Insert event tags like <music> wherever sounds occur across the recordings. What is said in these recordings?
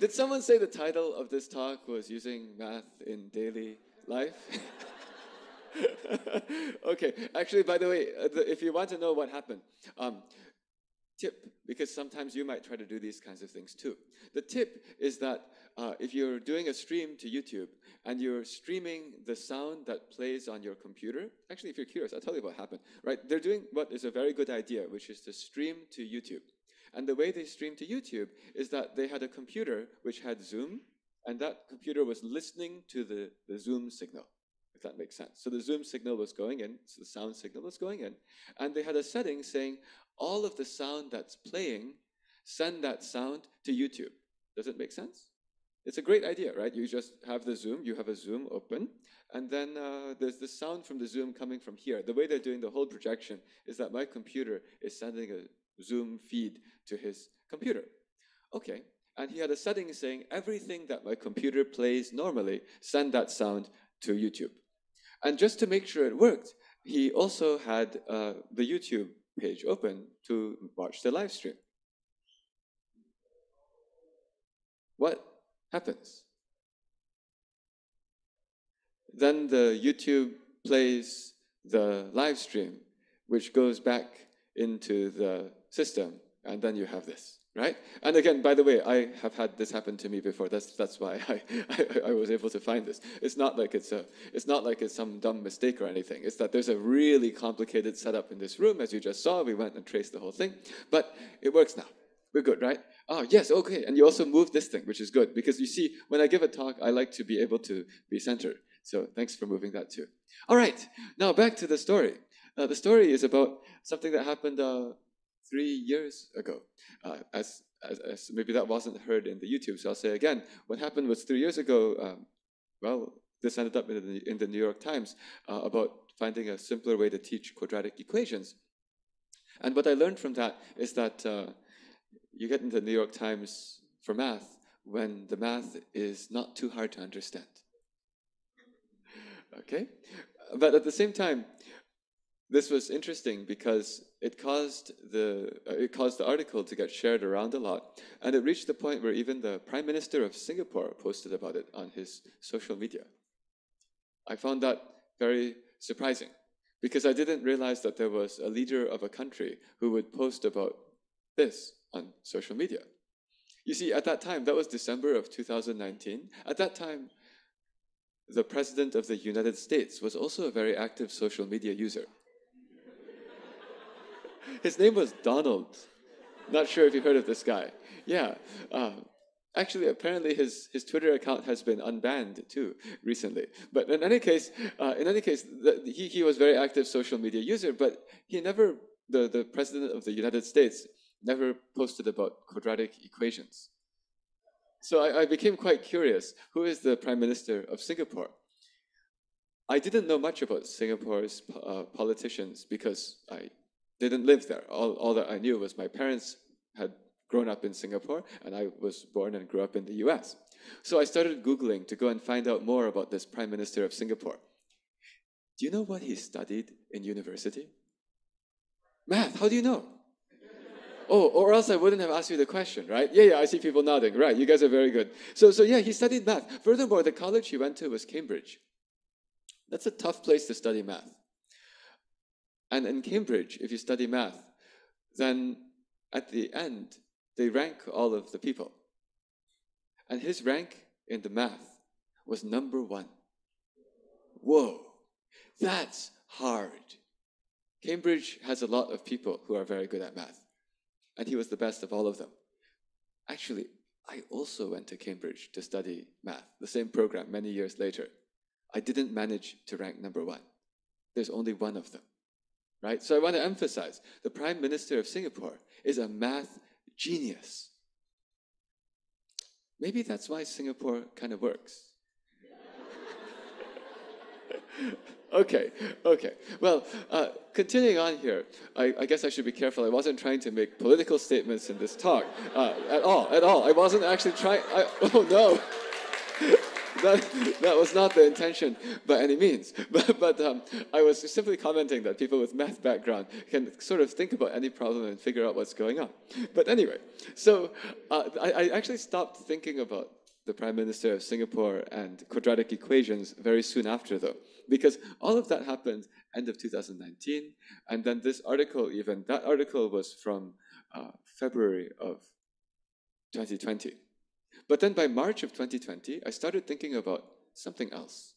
did someone say the title of this talk was using math in daily life? <laughs> okay, actually, by the way, uh, if you want to know what happened, um, tip, because sometimes you might try to do these kinds of things too. The tip is that uh, if you're doing a stream to YouTube and you're streaming the sound that plays on your computer, actually, if you're curious, I'll tell you what happened, right? They're doing what is a very good idea, which is to stream to YouTube. And the way they stream to YouTube is that they had a computer which had Zoom, and that computer was listening to the, the Zoom signal if that makes sense. So the Zoom signal was going in, so the sound signal was going in, and they had a setting saying all of the sound that's playing, send that sound to YouTube. Does it make sense? It's a great idea, right? You just have the Zoom, you have a Zoom open, and then uh, there's the sound from the Zoom coming from here. The way they're doing the whole projection is that my computer is sending a Zoom feed to his computer. Okay, and he had a setting saying everything that my computer plays normally, send that sound to YouTube. And just to make sure it worked, he also had uh, the YouTube page open to watch the live stream. What happens? Then the YouTube plays the live stream, which goes back into the system, and then you have this right? And again, by the way, I have had this happen to me before. That's that's why I, <laughs> I, I, was able to find this. It's not like it's a it's not like it's some dumb mistake or anything. It's that there's a really complicated setup in this room, as you just saw. We went and traced the whole thing, but it works now. We're good, right? Oh yes, okay. And you also moved this thing, which is good because you see, when I give a talk, I like to be able to be centered. So thanks for moving that too. All right, now back to the story. Uh, the story is about something that happened uh, three years ago. Uh, as, as, as, maybe that wasn't heard in the YouTube, so I'll say again. What happened was three years ago. Um, well, this ended up in the, in the New York Times uh, about finding a simpler way to teach quadratic equations. And what I learned from that is that uh, you get into the New York Times for math when the math is not too hard to understand. <laughs> Okay? But at the same time, this was interesting because it caused the uh, it caused the article to get shared around a lot, and it reached the point where even the prime minister of Singapore posted about it on his social media. I found that very surprising because I didn't realize that there was a leader of a country who would post about this on social media. You see, at that time, that was December of 2019. At that time, the president of the United States was also a very active social media user. His name was Donald. Not sure if you heard of this guy. Yeah. Um, actually, apparently his, his Twitter account has been unbanned too recently. But in any case, uh, in any case, the, he, he was very active social media user, but he never, the, the president of the United States, never posted about quadratic equations. So I, I became quite curious. Who is the prime minister of Singapore? I didn't know much about Singapore's uh, politicians because I didn't live there. All, all that I knew was my parents had grown up in Singapore and I was born and grew up in the US. So I started Googling to go and find out more about this Prime Minister of Singapore. Do you know what he studied in university? Math. How do you know? oh, or else I wouldn't have asked you the question, right? Yeah, yeah, I see people nodding. Right, you guys are very good. So, so yeah, he studied math. Furthermore, the college he went to was Cambridge. That's a tough place to study math. And in Cambridge, if you study math, then at the end, they rank all of the people. And his rank in the math was number one. Whoa, that's hard. Cambridge has a lot of people who are very good at math, and he was the best of all of them. Actually, I also went to Cambridge to study math, the same program many years later. I didn't manage to rank number one. There's only one of them right? So I want to emphasize the Prime Minister of Singapore is a math genius. Maybe that's why Singapore kind of works. <laughs> okay, okay. Well, uh, continuing on here, I, I, guess I should be careful. I wasn't trying to make political statements in this talk uh, at all, at all. I wasn't actually trying. <laughs> Oh no. That, that was not the intention by any means. <laughs> But, but um, I was simply commenting that people with math background can sort of think about any problem and figure out what's going on. But anyway, so uh, I, I actually stopped thinking about the Prime Minister of Singapore and quadratic equations very soon after, though, because all of that happened end of 2019, and then this article, even that article was from uh, February of 2020. But then by March of 2020, I started thinking about something else.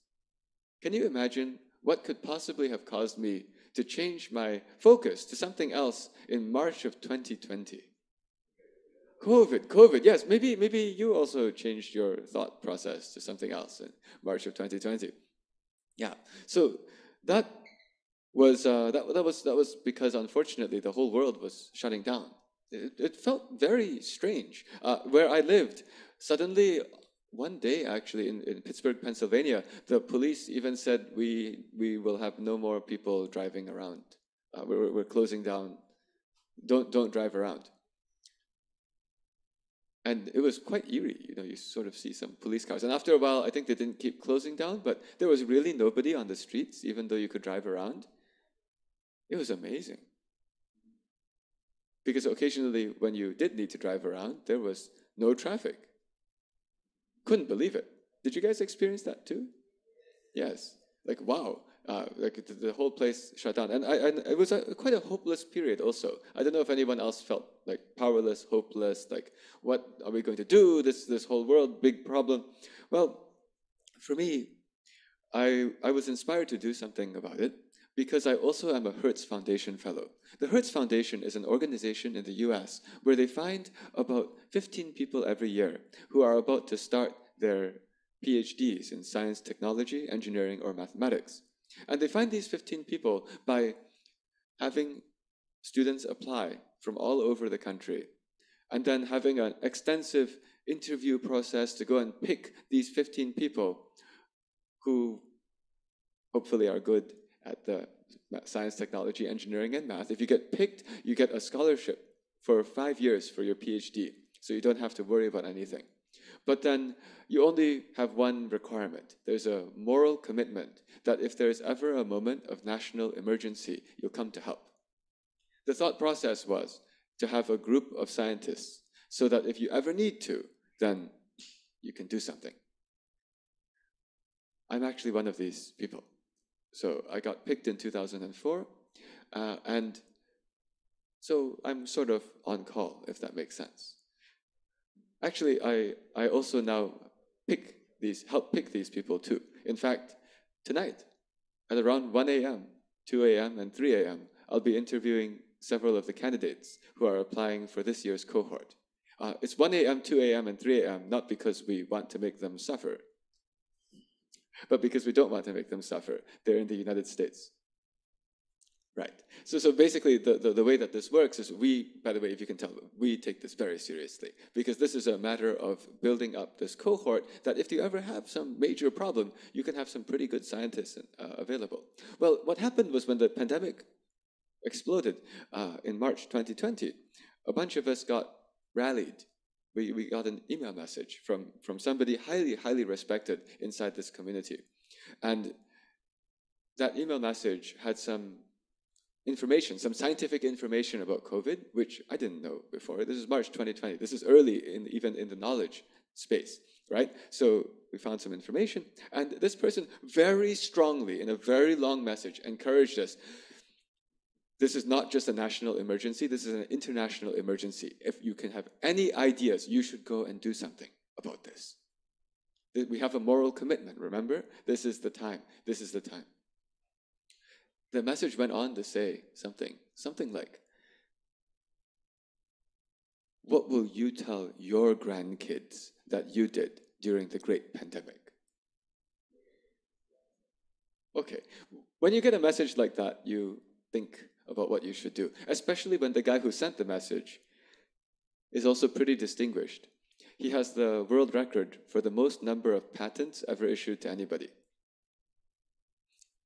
Can you imagine what could possibly have caused me to change my focus to something else in March of 2020? COVID, COVID, yes, maybe maybe you also changed your thought process to something else in March of 2020. Yeah, so that was uh, that, that was that was because unfortunately the whole world was shutting down. It, it felt very strange. Uh, where I lived, suddenly one day actually in, in Pittsburgh, Pennsylvania, the police even said we we will have no more people driving around. Uh, we're, we're closing down. Don't don't drive around. And it was quite eerie, you know. You sort of see some police cars, and after a while, I think they didn't keep closing down, but there was really nobody on the streets, even though you could drive around. It was amazing. Because occasionally, when you did need to drive around, there was no traffic. Couldn't believe it. Did you guys experience that too? Yes. Like, wow. Uh, like the, whole place shut down. And, I, it was a, quite a hopeless period also. I don't know if anyone else felt like powerless, hopeless, like, what are we going to do? This, this whole world, big problem. Well, for me, I, I was inspired to do something about it because I also am a Hertz Foundation Fellow. The Hertz Foundation is an organization in the US where they find about 15 people every year who are about to start their PhDs in science, technology, engineering, or mathematics. And they find these 15 people by having students apply from all over the country and then having an extensive interview process to go and pick these 15 people who hopefully are good at the science, technology, engineering, and math. If you get picked, you get a scholarship for five years for your PhD. So you don't have to worry about anything. But then you only have one requirement. There's a moral commitment that if there's ever a moment of national emergency, you'll come to help. The thought process was to have a group of scientists so that if you ever need to, then you can do something. I'm actually one of these people. So I got picked in 2004, uh, and so I'm sort of on call, if that makes sense. Actually, I, I also now pick these, help pick these people too. In fact, tonight at around 1 a.m., 2 a.m., and 3 a.m., I'll be interviewing several of the candidates who are applying for this year's cohort. Uh, it's 1 a.m., 2 a.m., and 3 a.m., not because we want to make them suffer, but because we don't want to make them suffer. They're in the United States. Right. So, so basically, the, the, the, way that this works is we, by the way, if you can tell, we take this very seriously because this is a matter of building up this cohort that if you ever have some major problem, you can have some pretty good scientists uh, available. Well, what happened was when the pandemic exploded uh, in March 2020, a bunch of us got rallied we, we got an email message from, from somebody highly, highly respected inside this community. And that email message had some information, some scientific information about COVID, which I didn't know before. This is March 2020. This is early in even in the knowledge space, right? So we found some information, and this person very strongly, in a very long message, encouraged us this is not just a national emergency, this is an international emergency. If you can have any ideas, you should go and do something about this. We have a moral commitment, remember? This is the time. This is the time. The message went on to say something, something like, What will you tell your grandkids that you did during the great pandemic? Okay, when you get a message like that, you think about what you should do, especially when the guy who sent the message is also pretty distinguished. He has the world record for the most number of patents ever issued to anybody.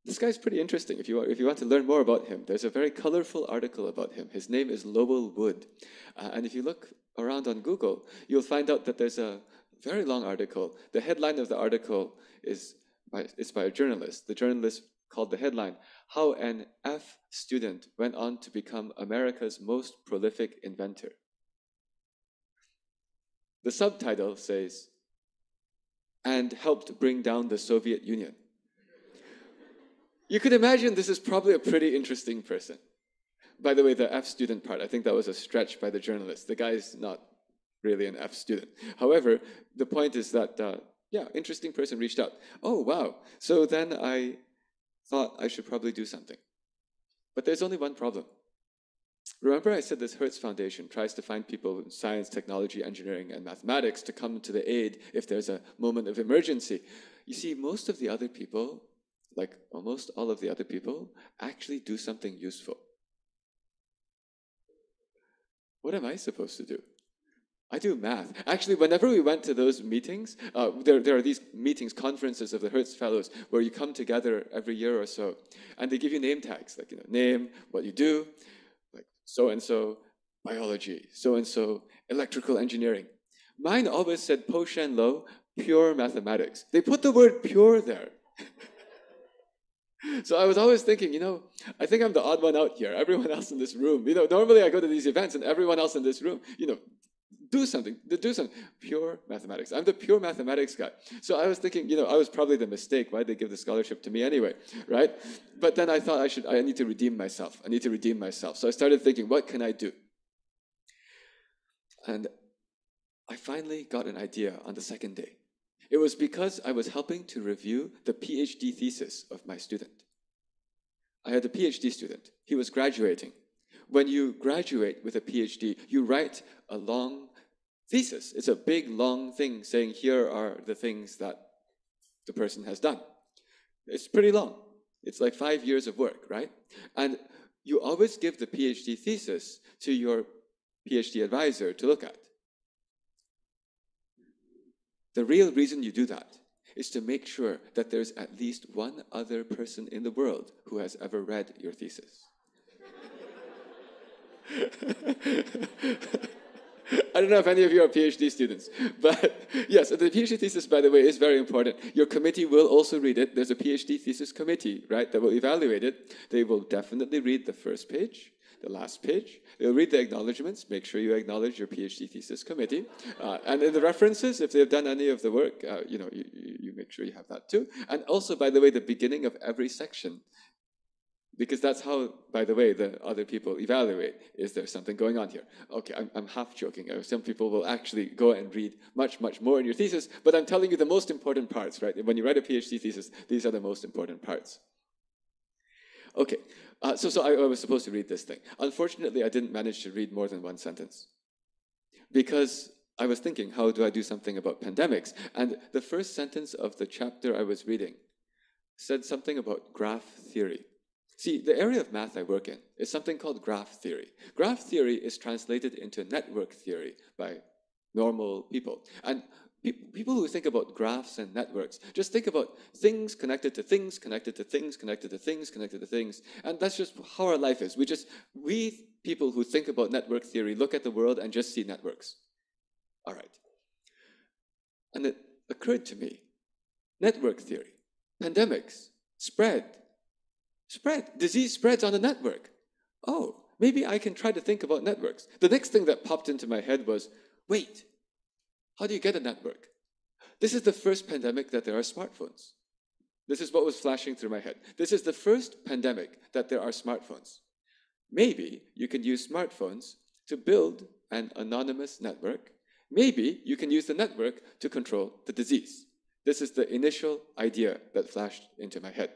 This guy's pretty interesting. If you, if you want to learn more about him, there's a very colorful article about him. His name is Lowell Wood. Uh, and if you look around on Google, you'll find out that there's a very long article. The headline of the article is by, it's by a journalist. The journalist called the headline, How an F Student Went On to Become America's Most Prolific Inventor. The subtitle says, and helped bring down the Soviet Union. You could imagine this is probably a pretty interesting person. By the way, the F student part, I think that was a stretch by the journalist. The guy's not really an F student. However, the point is that, uh, yeah, interesting person reached out. Oh, wow. So then I thought I should probably do something. But there's only one problem. Remember, I said this Hertz Foundation tries to find people in science, technology, engineering, and mathematics to come to the aid if there's a moment of emergency. You see, most of the other people, like almost all of the other people, actually do something useful. What am I supposed to do? I do math. Actually, whenever we went to those meetings, uh, there, there are these meetings, conferences of the Hertz Fellows, where you come together every year or so, and they give you name tags, like you know, name, what you do, like so and so biology, so and so electrical engineering. Mine always said Po Shen Loh, pure mathematics. They put the word pure there. <laughs> so I was always thinking, you know, I think I'm the odd one out here. Everyone else in this room, you know, normally I go to these events and everyone else in this room, you know, do something, do something. Pure mathematics. I'm the pure mathematics guy. So I was thinking, you know, I was probably the mistake. Why'd they give the scholarship to me anyway, right? But then I thought I should, I need to redeem myself. I need to redeem myself. So I started thinking, what can I do? And I finally got an idea on the second day. It was because I was helping to review the PhD thesis of my student. I had a PhD student. He was graduating. When you graduate with a PhD, you write a long thesis. It's a big, long thing saying, here are the things that the person has done. It's pretty long. It's like five years of work, right? And you always give the PhD thesis to your PhD advisor to look at. The real reason you do that is to make sure that there's at least one other person in the world who has ever read your thesis. <laughs> <laughs> I don't know if any of you are PhD students, <laughs> but <laughs> yes, the PhD thesis, by the way, is very important. Your committee will also read it. There's a PhD thesis committee, right, that will evaluate it. They will definitely read the first page, the last page. They'll read the acknowledgments. Make sure you acknowledge your PhD thesis committee. Uh, and in the references, if they've done any of the work, uh, you know, you, you make sure you have that too. And also, by the way, the beginning of every section because that's how, by the way, the other people evaluate. Is there something going on here? Okay, I'm, I'm half joking. Uh, some people will actually go and read much, much more in your thesis, but I'm telling you the most important parts, right? When you write a PhD thesis, these are the most important parts. Okay, uh, so, so I, I was supposed to read this thing. Unfortunately, I didn't manage to read more than one sentence because I was thinking, how do I do something about pandemics? And the first sentence of the chapter I was reading said something about graph theory. See, the area of math I work in is something called graph theory. Graph theory is translated into network theory by normal people. And pe people who think about graphs and networks just think about things connected to things, connected to things, connected to things, connected to things. And that's just how our life is. We just, we people who think about network theory look at the world and just see networks. All right. And it occurred to me network theory, pandemics, spread, Spread. Disease spreads on a network. Oh, maybe I can try to think about networks. The next thing that popped into my head was wait, how do you get a network? This is the first pandemic that there are smartphones. This is what was flashing through my head. This is the first pandemic that there are smartphones. Maybe you can use smartphones to build an anonymous network. Maybe you can use the network to control the disease. This is the initial idea that flashed into my head.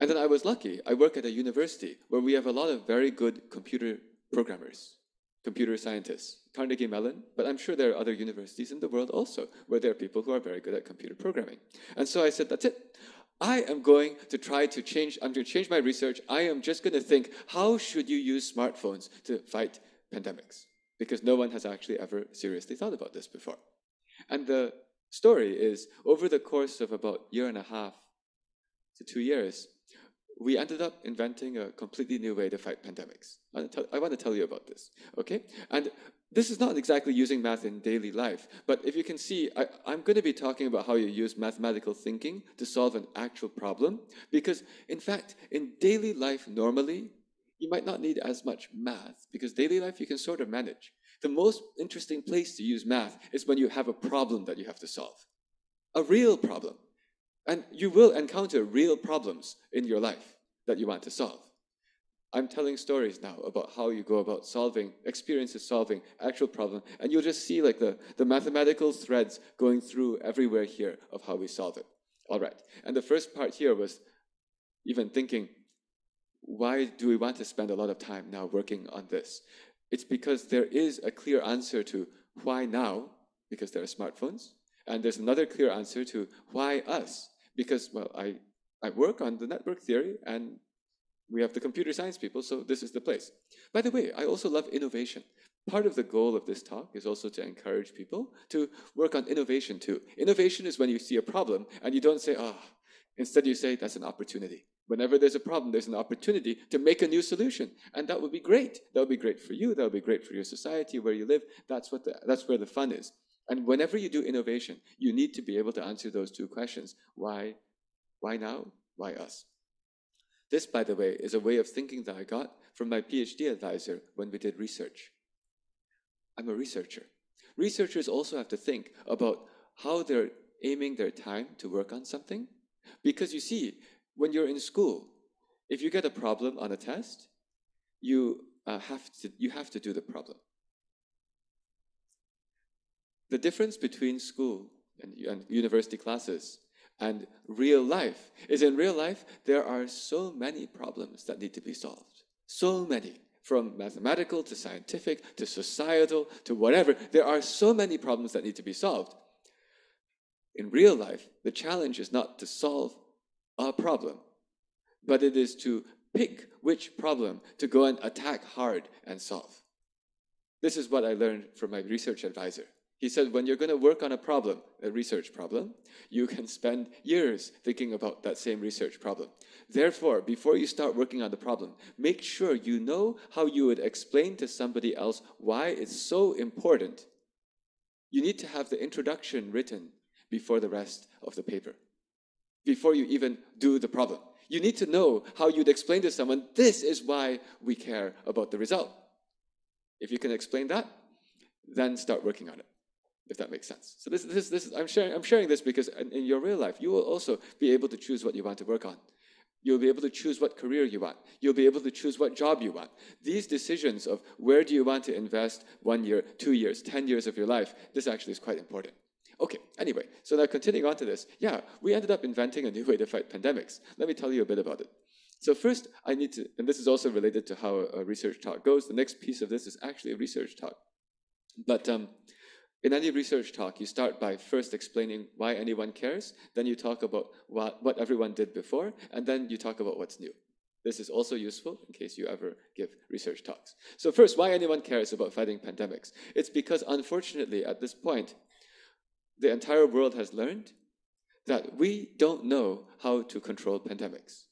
And then I was lucky. I work at a university where we have a lot of very good computer programmers, computer scientists, Carnegie Mellon, but I'm sure there are other universities in the world also where there are people who are very good at computer programming. And so I said, that's it. I am going to try to change, I'm going to change my research. I am just going to think, how should you use smartphones to fight pandemics? Because no one has actually ever seriously thought about this before. And the story is, over the course of about a year and a half to two years, we ended up inventing a completely new way to fight pandemics. I want to tell, you about this, okay? And this is not exactly using math in daily life, but if you can see, I, am going to be talking about how you use mathematical thinking to solve an actual problem. Because, in fact, in daily life, normally, you might not need as much math, because daily life you can sort of manage. The most interesting place to use math is when you have a problem that you have to solve, a real problem. And you will encounter real problems in your life that you want to solve. I'm telling stories now about how you go about solving experiences, solving actual problem, and you'll just see like the, the mathematical threads going through everywhere here of how we solve it. All right. And the first part here was even thinking, why do we want to spend a lot of time now working on this? It's because there is a clear answer to why now, because there are smartphones, and there's another clear answer to why us, because well, I I work on the network theory and we have the computer science people, so this is the place. By the way, I also love innovation. Part of the goal of this talk is also to encourage people to work on innovation too. Innovation is when you see a problem and you don't say, ah, oh. instead you say, that's an opportunity. Whenever there's a problem, there's an opportunity to make a new solution. And that would be great. That would be great for you. That would be great for your society, where you live. That's, what the, that's where the fun is. And whenever you do innovation, you need to be able to answer those two questions. Why? Why now? Why us? This, by the way, is a way of thinking that I got from my PhD advisor when we did research. I'm a researcher. Researchers also have to think about how they're aiming their time to work on something. Because you see, when you're in school, if you get a problem on a test, you, uh, have, to, you have to do the problem. The difference between school and, and university classes and real life is in real life, there are so many problems that need to be solved. So many. From mathematical to scientific to societal to whatever, there are so many problems that need to be solved. In real life, the challenge is not to solve a problem, but it is to pick which problem to go and attack hard and solve. This is what I learned from my research advisor. He said, when you're going to work on a problem, a research problem, you can spend years thinking about that same research problem. Therefore, before you start working on the problem, make sure you know how you would explain to somebody else why it's so important. You need to have the introduction written before the rest of the paper, before you even do the problem. You need to know how you'd explain to someone, this is why we care about the result. If you can explain that, then start working on it if that makes sense. So this, this, this is, I'm sharing, I'm sharing this because in, in, your real life, you will also be able to choose what you want to work on. You'll be able to choose what career you want. You'll be able to choose what job you want. These decisions of where do you want to invest one year, two years, 10 years of your life, this actually is quite important. Okay, anyway, so now continuing on to this, yeah, we ended up inventing a new way to fight pandemics. Let me tell you a bit about it. So first, I need to, and this is also related to how a research talk goes. The next piece of this is actually a research talk. But um, in any research talk, you start by first explaining why anyone cares, then you talk about what, what everyone did before, and then you talk about what's new. This is also useful in case you ever give research talks. So first, why anyone cares about fighting pandemics? It's because unfortunately at this point, the entire world has learned that we don't know how to control pandemics.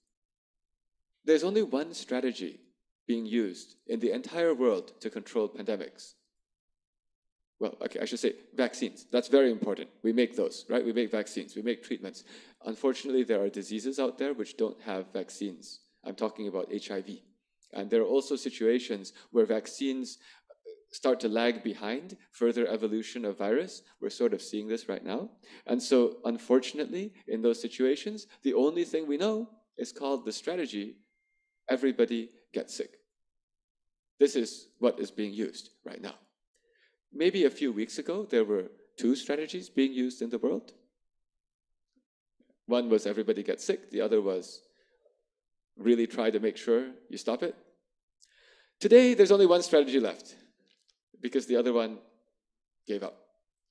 There's only one strategy being used in the entire world to control pandemics, well, okay, I should say vaccines. That's very important. We make those, right? We make vaccines, we make treatments. Unfortunately, there are diseases out there which don't have vaccines. I'm talking about HIV. And there are also situations where vaccines uh, start to lag behind further evolution of virus. We're sort of seeing this right now. And so, unfortunately, in those situations, the only thing we know is called the strategy everybody gets sick. This is what is being used right now maybe a few weeks ago, there were two strategies being used in the world. One was everybody gets sick, the other was really try to make sure you stop it. Today, there's only one strategy left because the other one gave up,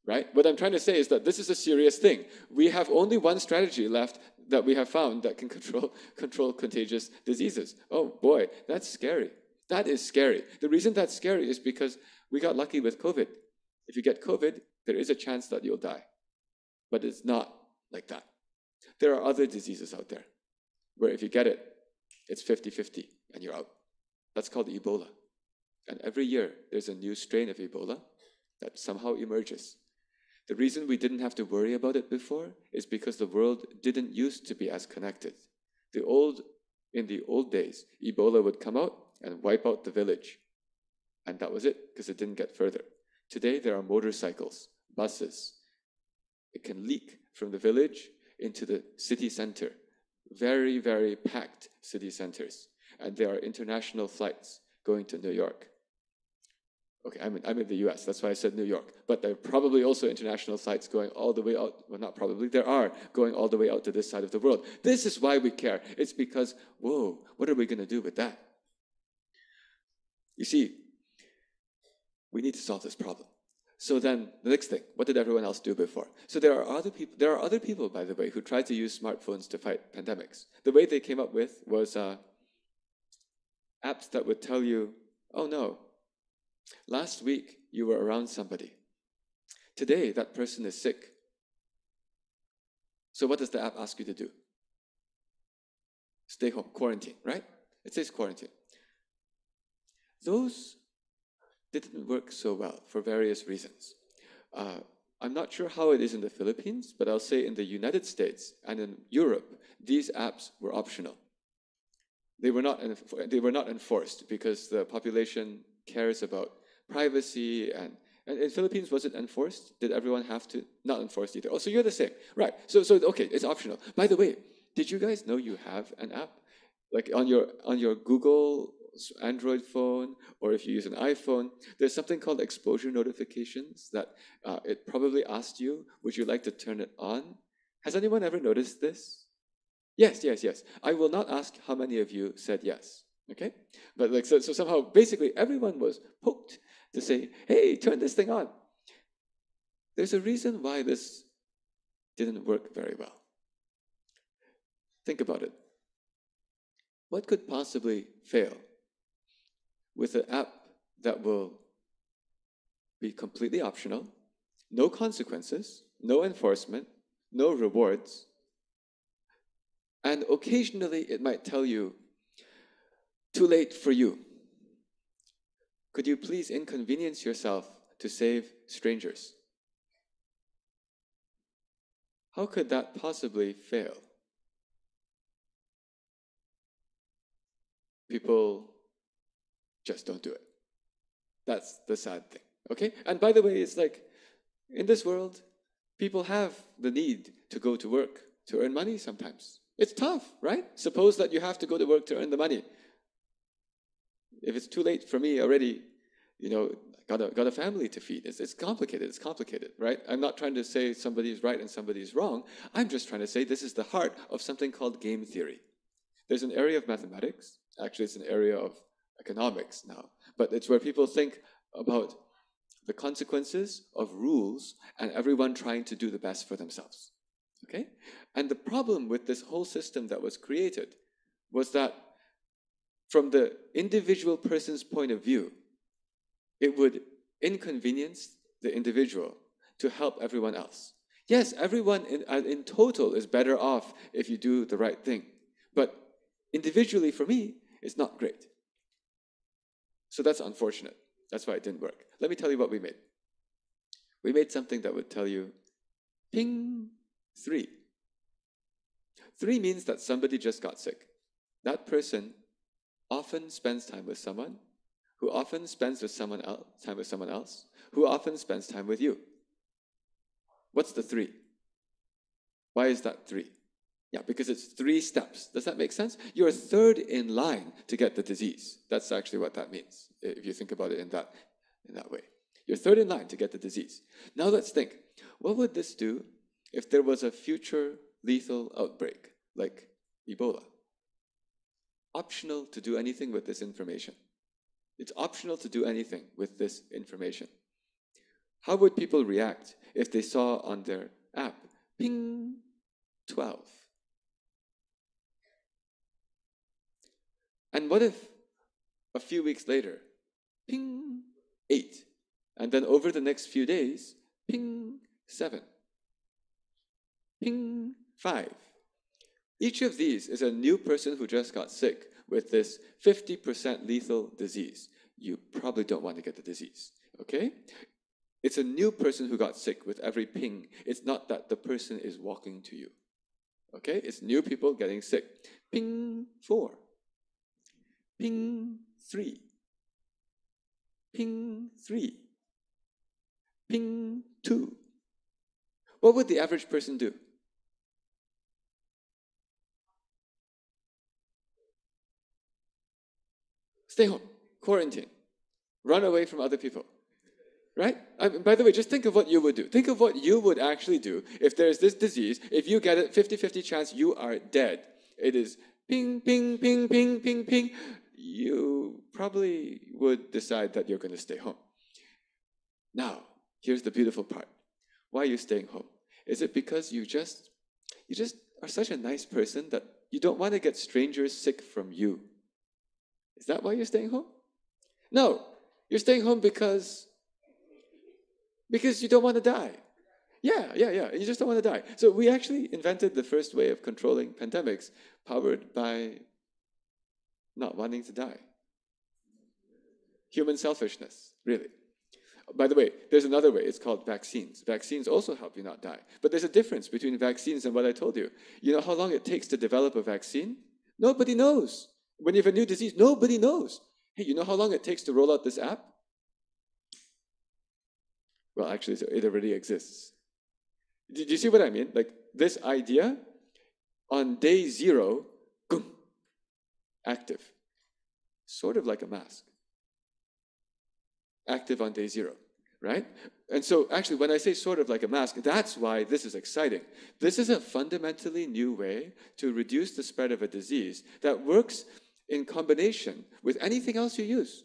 right? What I'm trying to say is that this is a serious thing. We have only one strategy left that we have found that can <laughs> control, control contagious diseases. Oh boy, that's scary. That is scary. The reason that's scary is because we got lucky with COVID. If you get COVID, there is a chance that you'll die. But it's not like that. There are other diseases out there where if you get it, it's 50 50 and you're out. That's called Ebola. And every year, there's a new strain of Ebola that somehow emerges. The reason we didn't have to worry about it before is because the world didn't used to be as connected. The old, in the old days, Ebola would come out and wipe out the village. And that was it, because it didn't get further. Today, there are motorcycles, buses. It can leak from the village into the city center. Very, very packed city centers. And there are international flights going to New York. Okay, I'm in, I'm in the US, that's why I said New York. But there are probably also international flights going all the way out. Well, not probably, there are going all the way out to this side of the world. This is why we care. It's because, whoa, what are we going to do with that? You see, we need to solve this problem. So then the next thing, what did everyone else do before? So there are other people, there are other people, by the way, who tried to use smartphones to fight pandemics. The way they came up with was uh, apps that would tell you, oh no, last week you were around somebody. Today that person is sick. So what does the app ask you to do? Stay home, quarantine, right? It says quarantine. Those didn't work so well for various reasons. Uh, I'm not sure how it is in the Philippines, but I'll say in the United States and in Europe, these apps were optional. They were not, they were not enforced because the population cares about privacy and and in Philippines, was it enforced? Did everyone have to? Not enforced either. Oh, so you're the same, right? So, so okay, it's optional. By the way, did you guys know you have an app, like on your on your Google Android phone, or if you use an iPhone, there's something called exposure notifications that uh, it probably asked you, would you like to turn it on? Has anyone ever noticed this? Yes, yes, yes. I will not ask how many of you said yes. Okay? But like so, so somehow basically everyone was poked to say, hey, turn this thing on. There's a reason why this didn't work very well. Think about it. What could possibly fail with an app that will be completely optional, no consequences, no enforcement, no rewards, and occasionally it might tell you, too late for you. Could you please inconvenience yourself to save strangers? How could that possibly fail? People just don't do it. That's the sad thing. Okay? And by the way, it's like in this world, people have the need to go to work to earn money sometimes. It's tough, right? Suppose that you have to go to work to earn the money. If it's too late for me already, you know, got a, got a family to feed. It's, it's complicated. It's complicated, right? I'm not trying to say somebody's right and somebody's wrong. I'm just trying to say this is the heart of something called game theory. There's an area of mathematics. Actually, it's an area of economics now, but it's where people think about the consequences of rules and everyone trying to do the best for themselves. Okay? And the problem with this whole system that was created was that from the individual person's point of view, it would inconvenience the individual to help everyone else. Yes, everyone in, uh, in total is better off if you do the right thing. But individually, for me, it's not great. So that's unfortunate. That's why it didn't work. Let me tell you what we made. We made something that would tell you ping three. Three means that somebody just got sick. That person often spends time with someone who often spends with someone else, time with someone else, who often spends time with you. What's the three? Why is that three? Yeah, because it's three steps. Does that make sense? You're third in line to get the disease. That's actually what that means, if you think about it in that, in that way. You're third in line to get the disease. Now let's think what would this do if there was a future lethal outbreak, like Ebola? Optional to do anything with this information. It's optional to do anything with this information. How would people react if they saw on their app, ping, 12? And what if a few weeks later, ping, eight, and then over the next few days, ping, seven, ping, five. Each of these is a new person who just got sick with this 50% lethal disease. You probably don't want to get the disease, okay? It's a new person who got sick with every ping. It's not that the person is walking to you. Okay? It's new people getting sick. Ping four. Ping three. Ping three. Ping two. What would the average person do? Stay home, quarantine, run away from other people. Right? I mean, by the way, just think of what you would do. Think of what you would actually do if there's this disease. If you get it, 50 50 chance you are dead. It is ping, ping, ping, ping, ping, ping. You probably would decide that you're going to stay home. Now, here's the beautiful part. Why are you staying home? Is it because you just you just are such a nice person that you don't want to get strangers sick from you? Is that why you're staying home? No, you're staying home because because you don't want to die. Yeah, yeah, yeah. You just don't want to die. So we actually invented the first way of controlling pandemics powered by not wanting to die. Human selfishness, really. By the way, there's another way. It's called vaccines. Vaccines also help you not die. But there's a difference between vaccines and what I told you. You know how long it takes to develop a vaccine? Nobody knows. When you have a new disease, nobody knows. Hey, you know how long it takes to roll out this app? Well, actually, it already exists. Did you see what I mean? Like this idea on day zero, active. Sort of like a mask. Active on day zero, right? And so, actually, when I say sort of like a mask, that's why this is exciting. This is a fundamentally new way to reduce the spread of a disease that works in combination with anything else you use.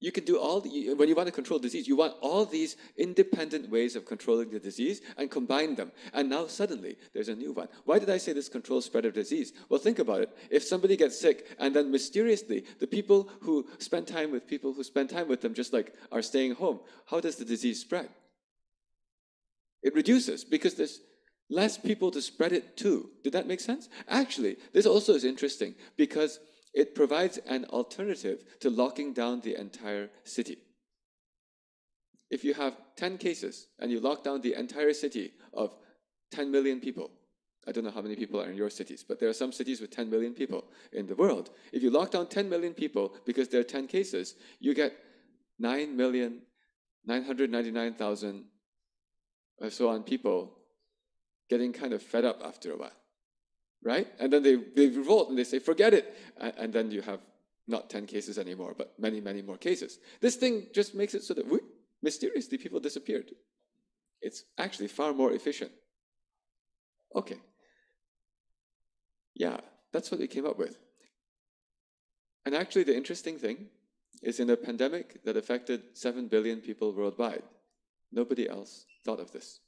You can do all, the, when you want to control disease, you want all these independent ways of controlling the disease and combine them. And now suddenly there's a new one. Why did I say this controls spread of disease? Well, think about it. If somebody gets sick and then mysteriously the people who spend time with people who spend time with them just like are staying home, how does the disease spread? It reduces because there's less people to spread it to. Did that make sense? Actually, this also is interesting because it provides an alternative to locking down the entire city. If you have 10 cases and you lock down the entire city of 10 million people, I don't know how many people are in your cities, but there are some cities with 10 million people in the world. If you lock down 10 million people because there are 10 cases, you get 9 million, 999,000 or uh, so on people getting kind of fed up after a while right? And then they, they revolt and they say, forget it. And, and then you have not 10 cases anymore, but many, many more cases. This thing just makes it so that whoop, mysteriously people disappeared. It's actually far more efficient. Okay. Yeah, that's what we came up with. And actually, the interesting thing is in a pandemic that affected 7 billion people worldwide, nobody else thought of this.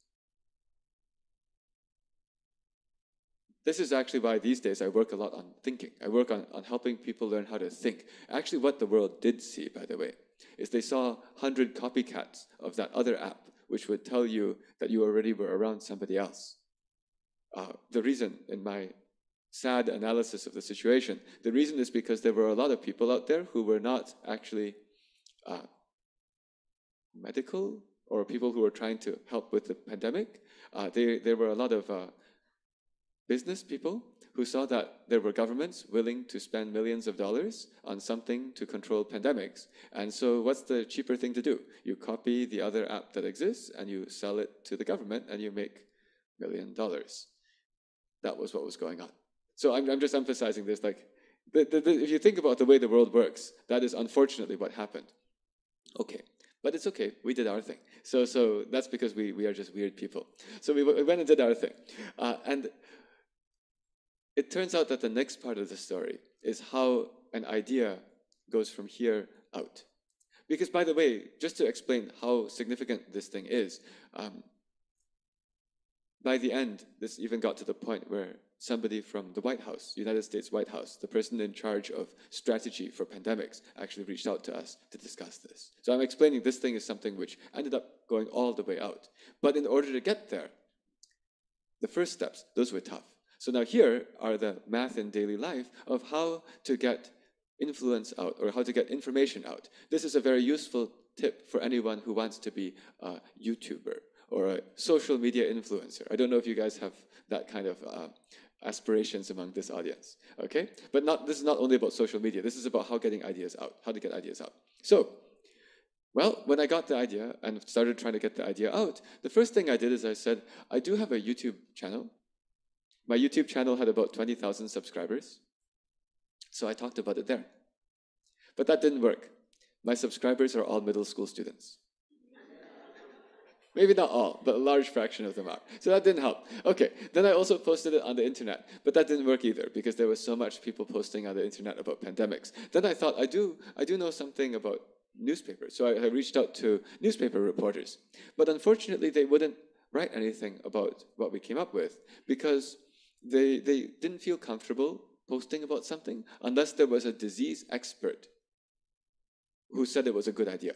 This is actually why these days I work a lot on thinking. I work on, on helping people learn how to think. Actually, what the world did see, by the way, is they saw 100 copycats of that other app, which would tell you that you already were around somebody else. Uh, the reason, in my sad analysis of the situation, the reason is because there were a lot of people out there who were not actually uh, medical or people who were trying to help with the pandemic. Uh, they, there were a lot of uh, business people who saw that there were governments willing to spend millions of dollars on something to control pandemics. And so, what's the cheaper thing to do? You copy the other app that exists and you sell it to the government and you make million dollars. That was what was going on. So, I'm, I'm just emphasizing this like, the, the, the, if you think about the way the world works, that is unfortunately what happened. Okay. But it's okay. We did our thing. So, so that's because we, we are just weird people. So we, we went and did our thing. Uh, and it turns out that the next part of the story is how an idea goes from here out. Because, by the way, just to explain how significant this thing is, um, by the end, this even got to the point where somebody from the White House, United States White House, the person in charge of strategy for pandemics, actually reached out to us to discuss this. So I'm explaining this thing is something which ended up going all the way out. But in order to get there, the first steps, those were tough. So now here are the math in daily life of how to get influence out or how to get information out. This is a very useful tip for anyone who wants to be a YouTuber or a social media influencer. I don't know if you guys have that kind of uh, aspirations among this audience. Okay, but not this is not only about social media. This is about how getting ideas out, how to get ideas out. So, well, when I got the idea and started trying to get the idea out, the first thing I did is I said, I do have a YouTube channel. My YouTube channel had about 20,000 subscribers. So I talked about it there. But that didn't work. My subscribers are all middle school students. <laughs> Maybe not all, but a large fraction of them are. So that didn't help. Okay, then I also posted it on the internet, but that didn't work either because there was so much people posting on the internet about pandemics. Then I thought I do I do know something about newspapers. So I, I reached out to newspaper reporters. But unfortunately they wouldn't write anything about what we came up with because they they didn't feel comfortable posting about something unless there was a disease expert who said it was a good idea.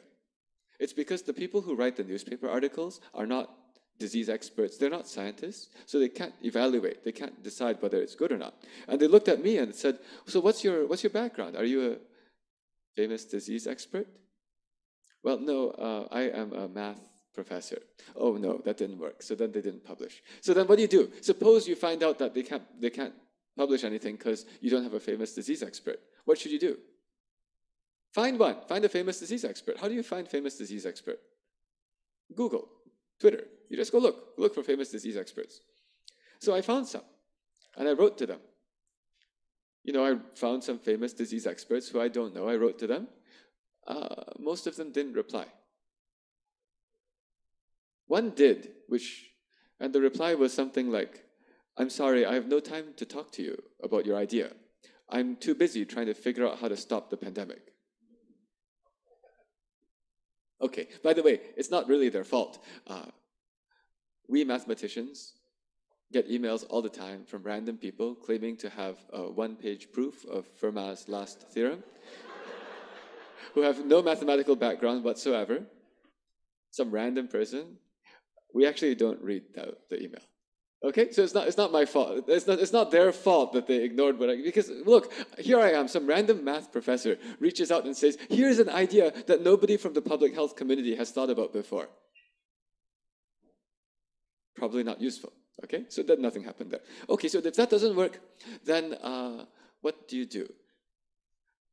It's because the people who write the newspaper articles are not disease experts, they're not scientists, so they can't evaluate, they can't decide whether it's good or not. And they looked at me and said, So what's your what's your background? Are you a famous disease expert? Well, no, uh, I am a math professor. Oh no, that didn't work. So then they didn't publish. So then what do you do? Suppose you find out that they can't they can't publish anything because you don't have a famous disease expert. What should you do? Find one. Find a famous disease expert. How do you find famous disease expert? Google, Twitter. You just go look. Look for famous disease experts. So I found some, and I wrote to them. You know, I found some famous disease experts who I don't know. I wrote to them. Uh, most of them didn't reply. One did, which, and the reply was something like, I'm sorry, I have no time to talk to you about your idea. I'm too busy trying to figure out how to stop the pandemic. Okay, by the way, it's not really their fault. Uh, we mathematicians get emails all the time from random people claiming to have a one page proof of Fermat's last theorem, <laughs> who have no mathematical background whatsoever. Some random person. We actually don't read the, the email. Okay, so it's not it's not my fault. It's not it's not their fault that they ignored what I because look, here I am, some random math professor reaches out and says, "Here's an idea that nobody from the public health community has thought about before." Probably not useful. Okay, so then nothing happened there. Okay, so if that doesn't work, then uh, what do you do?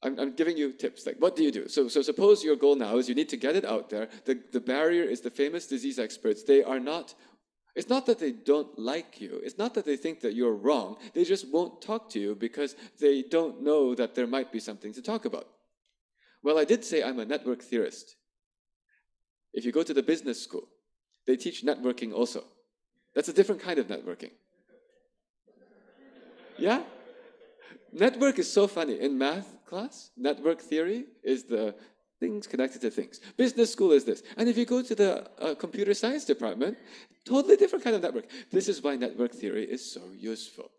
I'm, I'm, giving you tips. Like, what do you do? So, so suppose your goal now is you need to get it out there. The, the barrier is the famous disease experts. They are not it's not that they don't like you. It's not that they think that you're wrong. They just won't talk to you because they don't know that there might be something to talk about. Well, I did say I'm a network theorist. If you go to the business school, they teach networking also. That's a different kind of networking. Yeah? Network is so funny. In math class, network theory is the things connected to things. Business school is this. And if you go to the uh, computer science department, totally different kind of network. This is why network theory is so useful.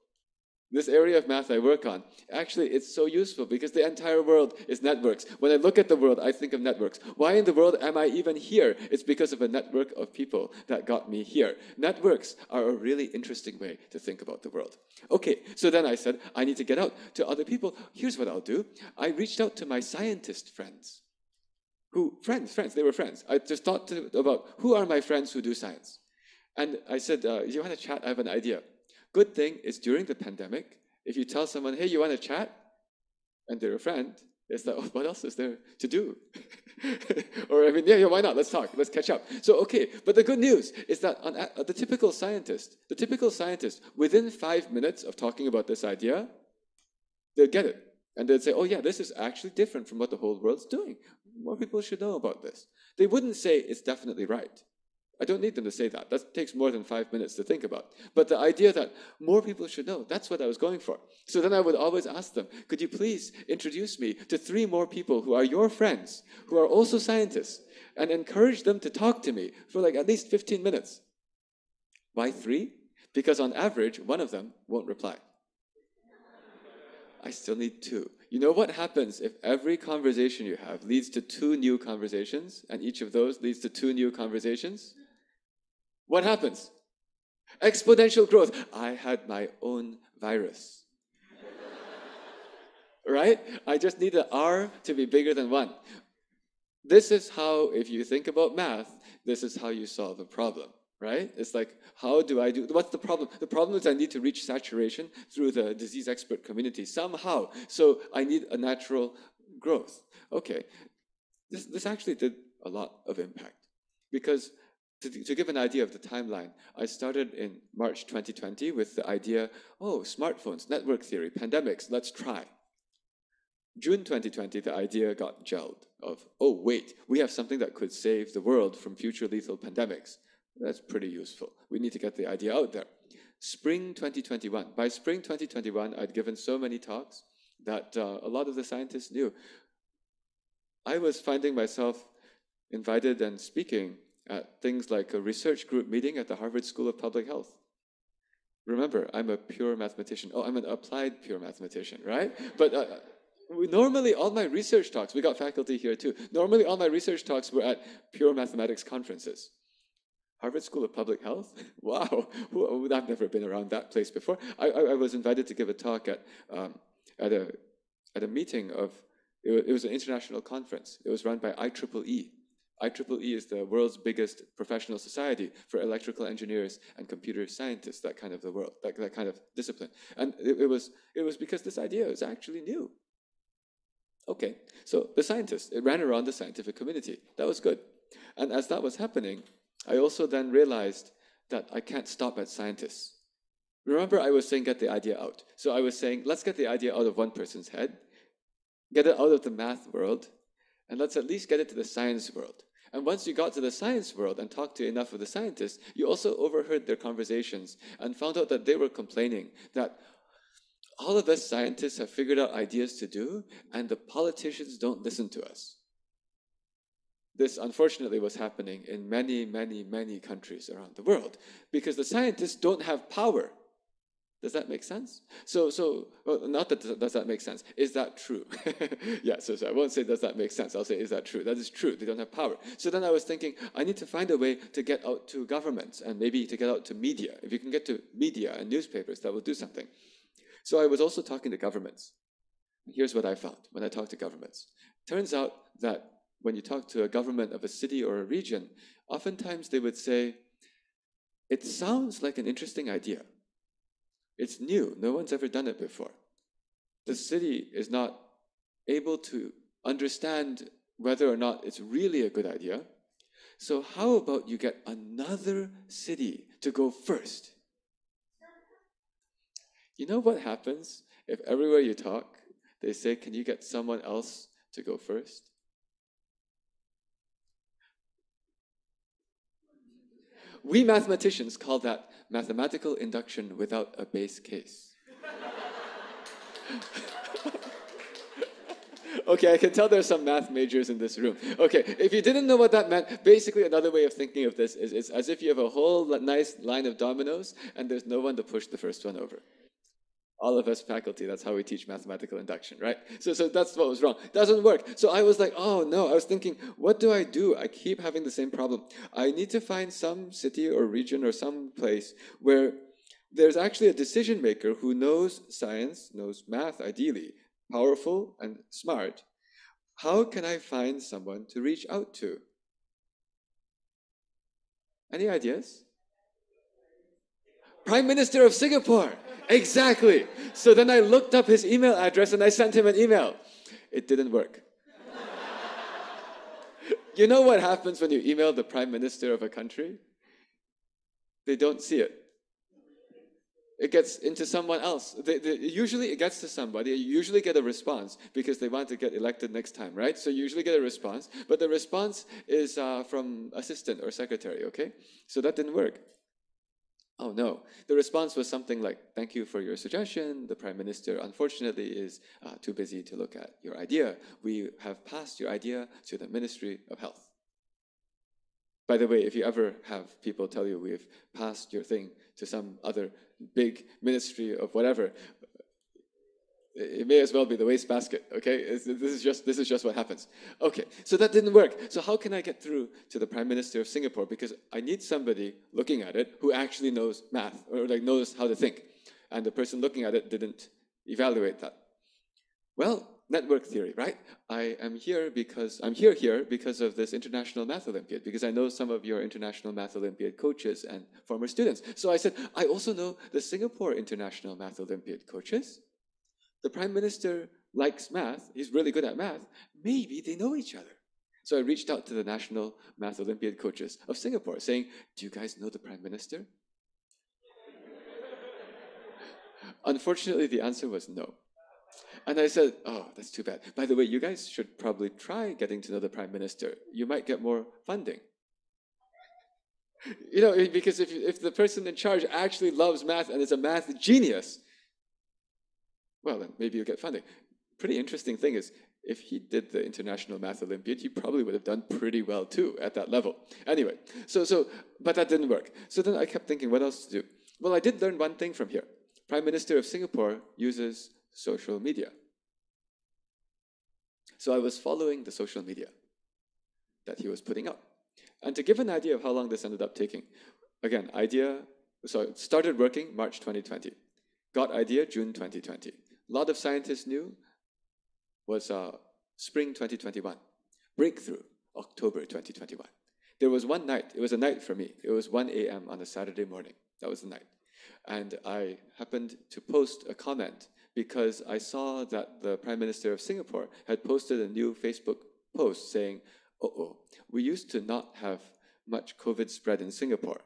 This area of math I work on, actually, it's so useful because the entire world is networks. When I look at the world, I think of networks. Why in the world am I even here? It's because of a network of people that got me here. Networks are a really interesting way to think about the world. Okay, so then I said, I need to get out to other people. Here's what I'll do I reached out to my scientist friends who friends, friends, they were friends. I just thought to, about who are my friends who do science, and I said, uh, "You want to chat? I have an idea." Good thing is during the pandemic, if you tell someone, "Hey, you want to chat," and they're a friend, it's like, oh, what else is there to do? <laughs> or I mean, yeah, yeah, why not? Let's talk. Let's catch up. So okay, but the good news is that on, uh, the typical scientist, the typical scientist, within five minutes of talking about this idea, they'll get it. And they'd say, oh, yeah, this is actually different from what the whole world's doing. More people should know about this. They wouldn't say it's definitely right. I don't need them to say that. That takes more than five minutes to think about. But the idea that more people should know, that's what I was going for. So then I would always ask them, could you please introduce me to three more people who are your friends, who are also scientists, and encourage them to talk to me for like at least 15 minutes? Why three? Because on average, one of them won't reply. I still need two. You know what happens if every conversation you have leads to two new conversations, and each of those leads to two new conversations? What happens? Exponential growth. I had my own virus. <laughs> right? I just need the R to be bigger than one. this is how, if you think about math, this is how you solve a problem, right? It's like, how do I do, what's the problem? The problem is I need to reach saturation through the disease expert community somehow. So I need a natural growth. Okay, this, this actually did a lot of impact because to, to, give an idea of the timeline, I started in March 2020 with the idea, oh, smartphones, network theory, pandemics, let's try. June 2020, the idea got gelled of, oh, wait, we have something that could save the world from future lethal pandemics. That's pretty useful. We need to get the idea out there. Spring 2021. By spring 2021, I'd given so many talks that uh, a lot of the scientists knew. I was finding myself invited and speaking at things like a research group meeting at the Harvard School of Public Health. Remember, I'm a pure mathematician. Oh, I'm an applied pure mathematician, right? But uh, we, normally, all my research talks, we got faculty here too. Normally, all my research talks were at pure mathematics conferences. Harvard School of Public Health? <laughs> wow, I've never been around that place before. I, I, I was invited to give a talk at, um, at, a, at a meeting of, it was an international conference. It was run by IEEE. IEEE is the world's biggest professional society for electrical engineers and computer scientists, that kind of the world, that, that kind of discipline. And it, it, was, it was because this idea was actually new. Okay, so the scientists, it ran around the scientific community. That was good. And as that was happening, I also then realized that I can't stop at scientists. Remember, I was saying get the idea out. So I was saying, let's get the idea out of one person's head, get it out of the math world, and let's at least get it to the science world. And once you got to the science world and talked to enough of the scientists, you also overheard their conversations and found out that they were complaining that all of us scientists have figured out ideas to do, and the politicians don't listen to us. This unfortunately was happening in many, many, many countries around the world because the scientists don't have power. Does that make sense? So, so well, not that does that make sense. Is that true? <laughs> yeah. So, so I won't say does that make sense. I'll say is that true? That is true. They don't have power. So then I was thinking I need to find a way to get out to governments and maybe to get out to media. If you can get to media and newspapers, that will do something. So I was also talking to governments. Here's what I found when I talked to governments. Turns out that when you talk to a government of a city or a region, oftentimes they would say, It sounds like an interesting idea. It's new, no one's ever done it before. The city is not able to understand whether or not it's really a good idea. So, how about you get another city to go first? You know what happens if everywhere you talk, they say, Can you get someone else to go first? We mathematicians call that mathematical induction without a base case. <laughs> okay, I can tell there's some math majors in this room. Okay, if you didn't know what that meant, basically another way of thinking of this is it's as if you have a whole nice line of dominoes and there's no one to push the first one over all of us faculty, that's how we teach mathematical induction, right? So, so that's what was wrong. Doesn't work. So I was like, oh no, I was thinking, what do I do? I keep having the same problem. I need to find some city or region or some place where there's actually a decision maker who knows science, knows math ideally, powerful and smart. How can I find someone to reach out to? Any ideas? Prime Minister of Singapore. Exactly. So then I looked up his email address and I sent him an email. It didn't work. <laughs> you know what happens when you email the prime minister of a country? They don't see it. It gets into someone else. They, they, usually it gets to somebody. You usually get a response because they want to get elected next time, right? So you usually get a response, but the response is uh, from assistant or secretary, okay? So that didn't work. Oh no. The response was something like, Thank you for your suggestion. The Prime Minister, unfortunately, is uh, too busy to look at your idea. We have passed your idea to the Ministry of Health. By the way, if you ever have people tell you we've passed your thing to some other big ministry of whatever, it may as well be the wastebasket, okay? this is just this is just what happens. Okay, so that didn't work. So how can I get through to the Prime Minister of Singapore? Because I need somebody looking at it who actually knows math or like knows how to think. And the person looking at it didn't evaluate that. Well, network theory, right? I am here because I'm here here because of this International Math Olympiad, because I know some of your International Math Olympiad coaches and former students. So I said, I also know the Singapore International Math Olympiad coaches. The Prime Minister likes math, he's really good at math. Maybe they know each other. So I reached out to the National Math Olympiad coaches of Singapore saying, Do you guys know the Prime Minister? <laughs> Unfortunately, the answer was no. And I said, Oh, that's too bad. By the way, you guys should probably try getting to know the Prime Minister. You might get more funding. You know, because if, if the person in charge actually loves math and is a math genius, well, then maybe you'll get funding. Pretty interesting thing is, if he did the International Math Olympiad, he probably would have done pretty well too at that level. Anyway, so, so, but that didn't work. So then I kept thinking, what else to do? Well, I did learn one thing from here. Prime Minister of Singapore uses social media. So I was following the social media that he was putting up. And to give an idea of how long this ended up taking, again, idea, so it started working March 2020, got idea June 2020. A lot of scientists knew was uh, spring 2021, breakthrough October 2021. There was one night, it was a night for me, it was 1 a.m. on a Saturday morning. That was the night. And I happened to post a comment because I saw that the Prime Minister of Singapore had posted a new Facebook post saying, oh, oh, we used to not have much COVID spread in Singapore.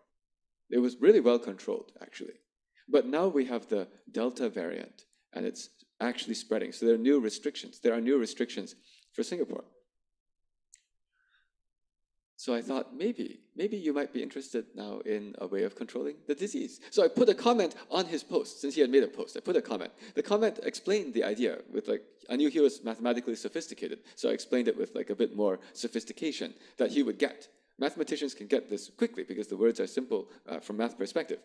It was really well controlled, actually. But now we have the Delta variant, and it's actually spreading. So there are new restrictions. There are new restrictions for Singapore. So I thought maybe, maybe you might be interested now in a way of controlling the disease. So I put a comment on his post, since he had made a post. I put a comment. The comment explained the idea with like, I knew he was mathematically sophisticated, so I explained it with like a bit more sophistication that he would get. Mathematicians can get this quickly because the words are simple uh, from math perspective.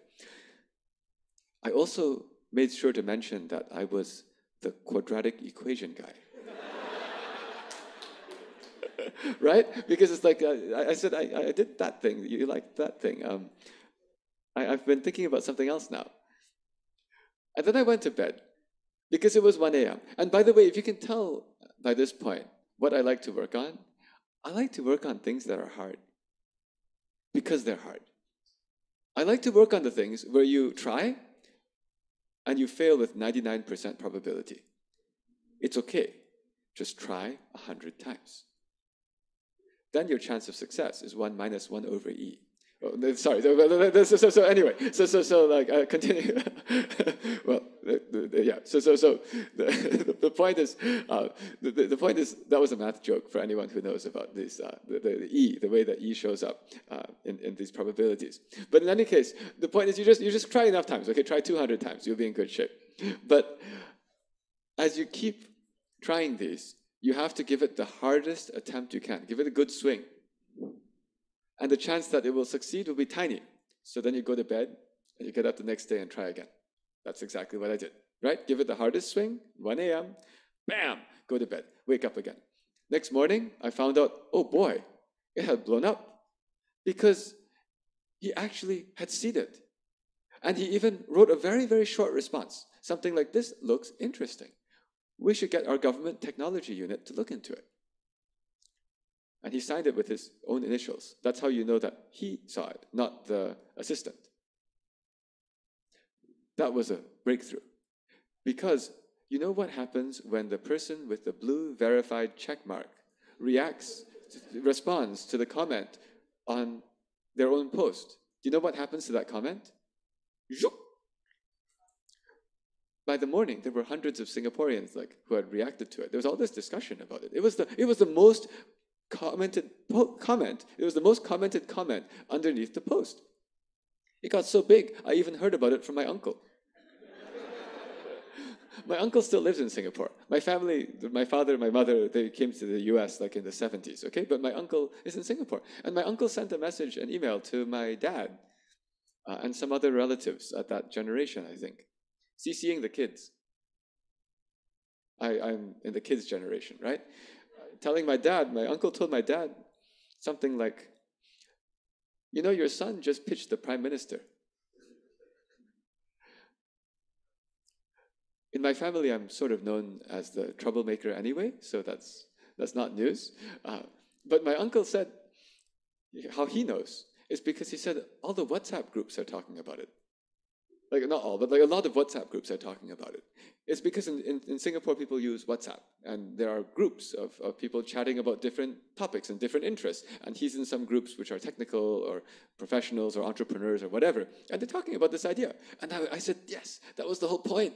I also made sure to mention that I was the quadratic equation guy. <laughs> right? Because it's like, uh, I, said, I, I did that thing. You like that thing. Um, I, I've been thinking about something else now. And then I went to bed because it was 1 a.m. And by the way, if you can tell by this point what I like to work on, I like to work on things that are hard because they're hard. I like to work on the things where you try and you fail with 99% probability. It's okay. Just try 100 times then your chance of success is 1 minus 1 over e. Oh, sorry. So, so, so, anyway, so so so like uh, continue. <laughs> well, the, the, yeah. So so so the, <laughs> the point is uh, the, the point is that was a math joke for anyone who knows about this uh, the, the, e the way that e shows up uh, in in these probabilities. But in any case, the point is you just you just try enough times. Okay, try 200 times. You'll be in good shape. But as you keep trying these, you have to give it the hardest attempt you can. Give it a good swing. And the chance that it will succeed will be tiny. So then you go to bed and you get up the next day and try again. That's exactly what I did. Right? Give it the hardest swing, 1 a.m., bam, go to bed, wake up again. Next morning, I found out, oh boy, it had blown up because he actually had seen it. And he even wrote a very, very short response. Something like this looks interesting we should get our government technology unit to look into it. And he signed it with his own initials. That's how you know that he saw it, not the assistant. That was a breakthrough. Because you know what happens when the person with the blue verified check mark reacts, responds to the comment on their own post? Do you know what happens to that comment? By the morning, there were hundreds of Singaporeans like who had reacted to it. There was all this discussion about it. It was the it was the most commented po- comment. It was the most commented comment underneath the post. It got so big, I even heard about it from my uncle. <laughs> my uncle still lives in Singapore. My family, my father, my mother, they came to the US like in the 70s, okay? But my uncle is in Singapore. And my uncle sent a message, an email to my dad uh, and some other relatives at that generation, I think. CCing the kids. I, I'm in the kids' generation, right? Telling my dad, my uncle told my dad something like, You know, your son just pitched the prime minister. in my family, I'm sort of known as the troublemaker anyway, so that's that's not news. Uh, but my uncle said how he knows is because he said all the WhatsApp groups are talking about it like not all, but like a lot of WhatsApp groups are talking about it. It's because in, in, in, Singapore people use WhatsApp and there are groups of, of people chatting about different topics and different interests. And he's in some groups which are technical or professionals or entrepreneurs or whatever. And they're talking about this idea. And I, I said, yes, that was the whole point.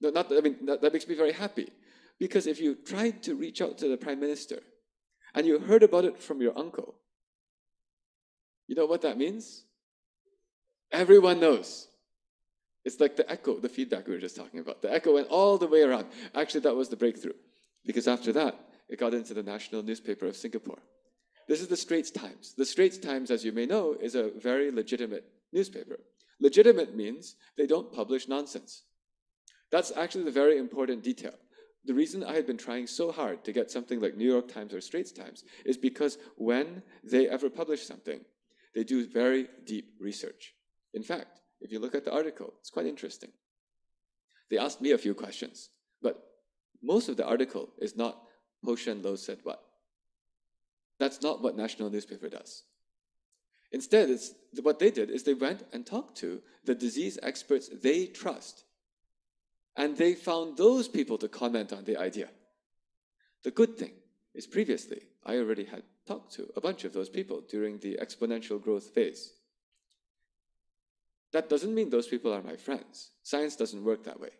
No, not, I mean, that, that makes me very happy. Because if you tried to reach out to the prime minister and you heard about it from your uncle, you know what that means? Everyone knows. It's like the echo, the feedback we were just talking about. The echo went all the way around. Actually, that was the breakthrough. Because after that, it got into the national newspaper of Singapore. This is the Straits Times. The Straits Times, as you may know, is a very legitimate newspaper. Legitimate means they don't publish nonsense. That's actually the very important detail. The reason I had been trying so hard to get something like New York Times or Straits Times is because when they ever publish something, they do very deep research. In fact, if you look at the article, it's quite interesting. They asked me a few questions, but most of the article is not Po-Shen Loh said what. That's not what national newspaper does. Instead, it's, what they did is they went and talked to the disease experts they trust. And they found those people to comment on the idea. The good thing is previously, I already had talked to a bunch of those people during the exponential growth phase. That doesn't mean those people are my friends. Science doesn't work that way.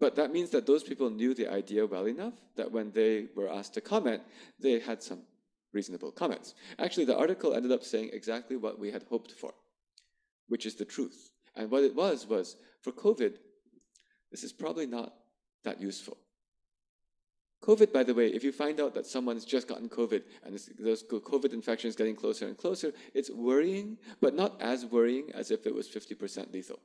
But that means that those people knew the idea well enough that when they were asked to comment, they had some reasonable comments. Actually, the article ended up saying exactly what we had hoped for, which is the truth. And what it was was for COVID, this is probably not that useful. COVID, by the way, if you find out that someone's just gotten COVID and those COVID infections getting closer and closer, it's worrying, but not as worrying as if it was 50% lethal.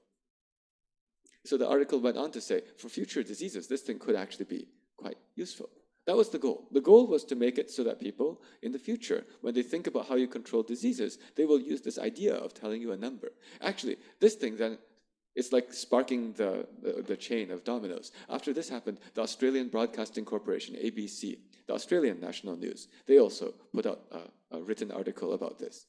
So the article went on to say, for future diseases, this thing could actually be quite useful. That was the goal. The goal was to make it so that people in the future, when they think about how you control diseases, they will use this idea of telling you a number. Actually, this thing then it's like sparking the, the, the, chain of dominoes. After this happened, the Australian Broadcasting Corporation, ABC, the Australian national news, they also put out a, a written article about this.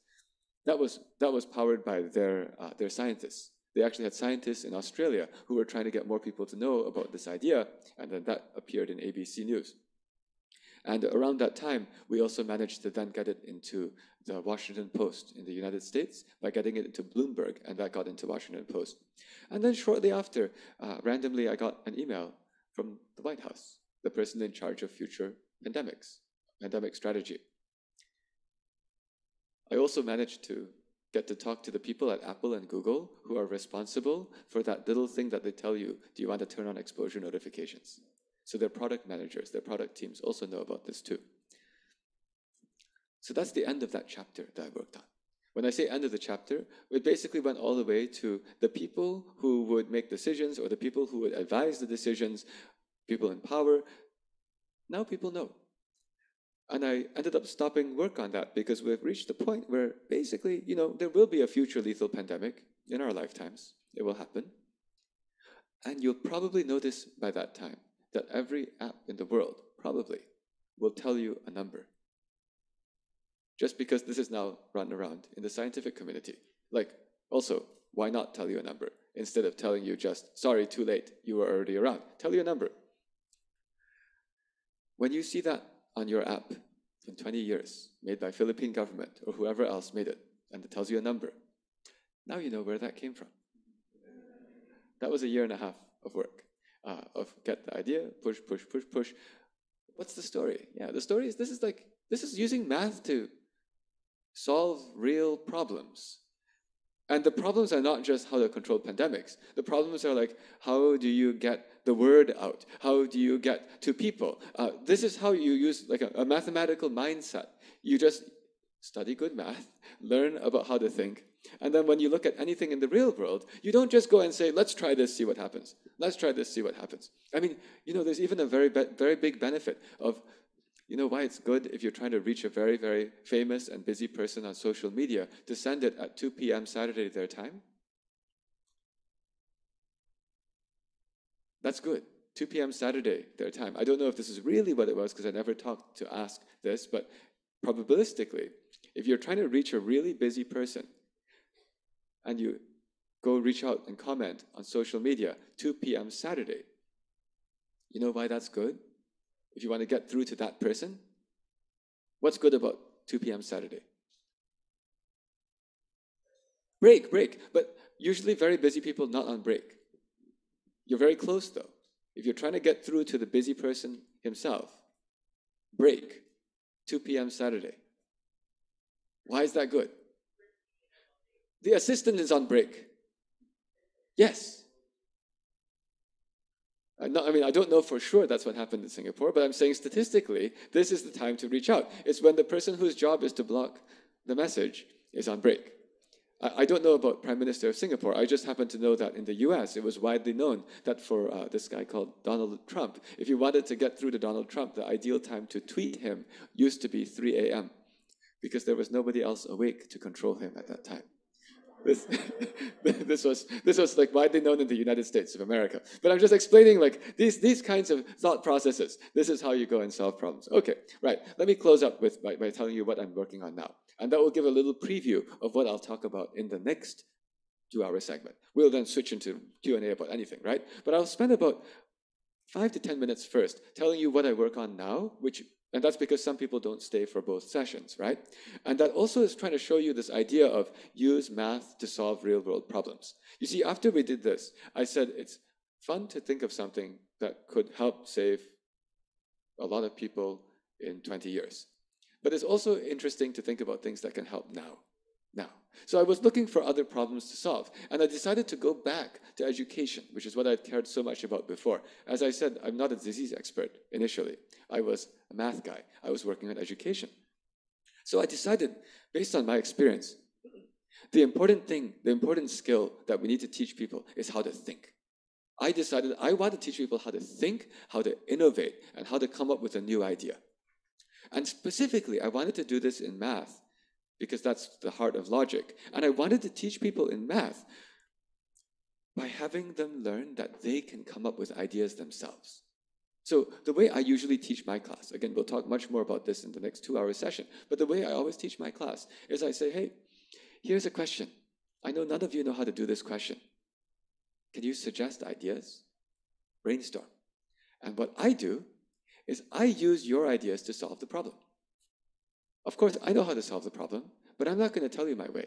That was, that was powered by their, uh, their scientists. They actually had scientists in Australia who were trying to get more people to know about this idea, and then that appeared in ABC News. And around that time, we also managed to then get it into the Washington Post in the United States by getting it into Bloomberg, and that got into Washington Post. And then shortly after, uh, randomly, I got an email from the White House, the person in charge of future pandemics, pandemic strategy. I also managed to get to talk to the people at Apple and Google who are responsible for that little thing that they tell you do you want to turn on exposure notifications? So their product managers, their product teams also know about this too. So that's the end of that chapter that I worked on. When I say end of the chapter, it basically went all the way to the people who would make decisions or the people who would advise the decisions, people in power. Now people know. And I ended up stopping work on that because we've reached the point where basically, you know, there will be a future lethal pandemic in our lifetimes. It will happen. And you'll probably notice by that time that every app in the world probably will tell you a number just because this is now run around in the scientific community. Like, also, why not tell you a number instead of telling you just, sorry, too late, you were already around? Tell you a number. When you see that on your app in 20 years, made by Philippine government or whoever else made it, and it tells you a number, now you know where that came from. That was a year and a half of work, uh, of get the idea, push, push, push, push. What's the story? Yeah, the story is this is like, this is using math to solve real problems. And the problems are not just how to control pandemics. The problems are like, how do you get the word out? How do you get to people? Uh, this is how you use like a, a mathematical mindset. You just study good math, <laughs> learn about how to think, and then when you look at anything in the real world, you don't just go and say, let's try this, see what happens. Let's try this, see what happens. I mean, you know, there's even a very, very big benefit of you know why it's good if you're trying to reach a very, very famous and busy person on social media to send it at 2 p.m. Saturday their time? That's good. 2 p.m. Saturday, their time. I don't know if this is really what it was because I never talked to ask this, but probabilistically, if you're trying to reach a really busy person and you go reach out and comment on social media 2 p.m. Saturday, you know why that's good? If you want to get through to that person, what's good about 2 p.m. Saturday? Break, break. But usually, very busy people not on break. You're very close though. If you're trying to get through to the busy person himself, break 2 p.m. Saturday. Why is that good? The assistant is on break. Yes. Not, I mean, I don't know for sure that's what happened in Singapore, but I'm saying statistically, this is the time to reach out. It's when the person whose job is to block the message is on break. I, I don't know about Prime Minister of Singapore. I just happen to know that in the US, it was widely known that for uh, this guy called Donald Trump, if you wanted to get through to Donald Trump, the ideal time to tweet him used to be 3 a.m. because there was nobody else awake to control him at that time. This, <laughs> this was this was like widely known in the United States of America. But I'm just explaining like these these kinds of thought processes. This is how you go and solve problems. Okay, right. Let me close up with by, by telling you what I'm working on now, and that will give a little preview of what I'll talk about in the next two-hour segment. We'll then switch into Q and A about anything, right? But I'll spend about five to ten minutes first telling you what I work on now, which and that's because some people don't stay for both sessions, right? And that also is trying to show you this idea of use math to solve real world problems. You see, after we did this, I said it's fun to think of something that could help save a lot of people in 20 years. But it's also interesting to think about things that can help now now. So I was looking for other problems to solve, and I decided to go back to education, which is what I'd cared so much about before. As I said, I'm not a disease expert initially. I was a math guy. I was working on education. So I decided, based on my experience, the important thing, the important skill that we need to teach people is how to think. I decided I want to teach people how to think, how to innovate, and how to come up with a new idea. And specifically, I wanted to do this in math because that's the heart of logic. And I wanted to teach people in math by having them learn that they can come up with ideas themselves. So, the way I usually teach my class, again, we'll talk much more about this in the next two hour session, but the way I always teach my class is I say, hey, here's a question. I know none of you know how to do this question. Can you suggest ideas? Brainstorm. And what I do is I use your ideas to solve the problem. Of course, I know how to solve the problem, but I'm not going to tell you my way.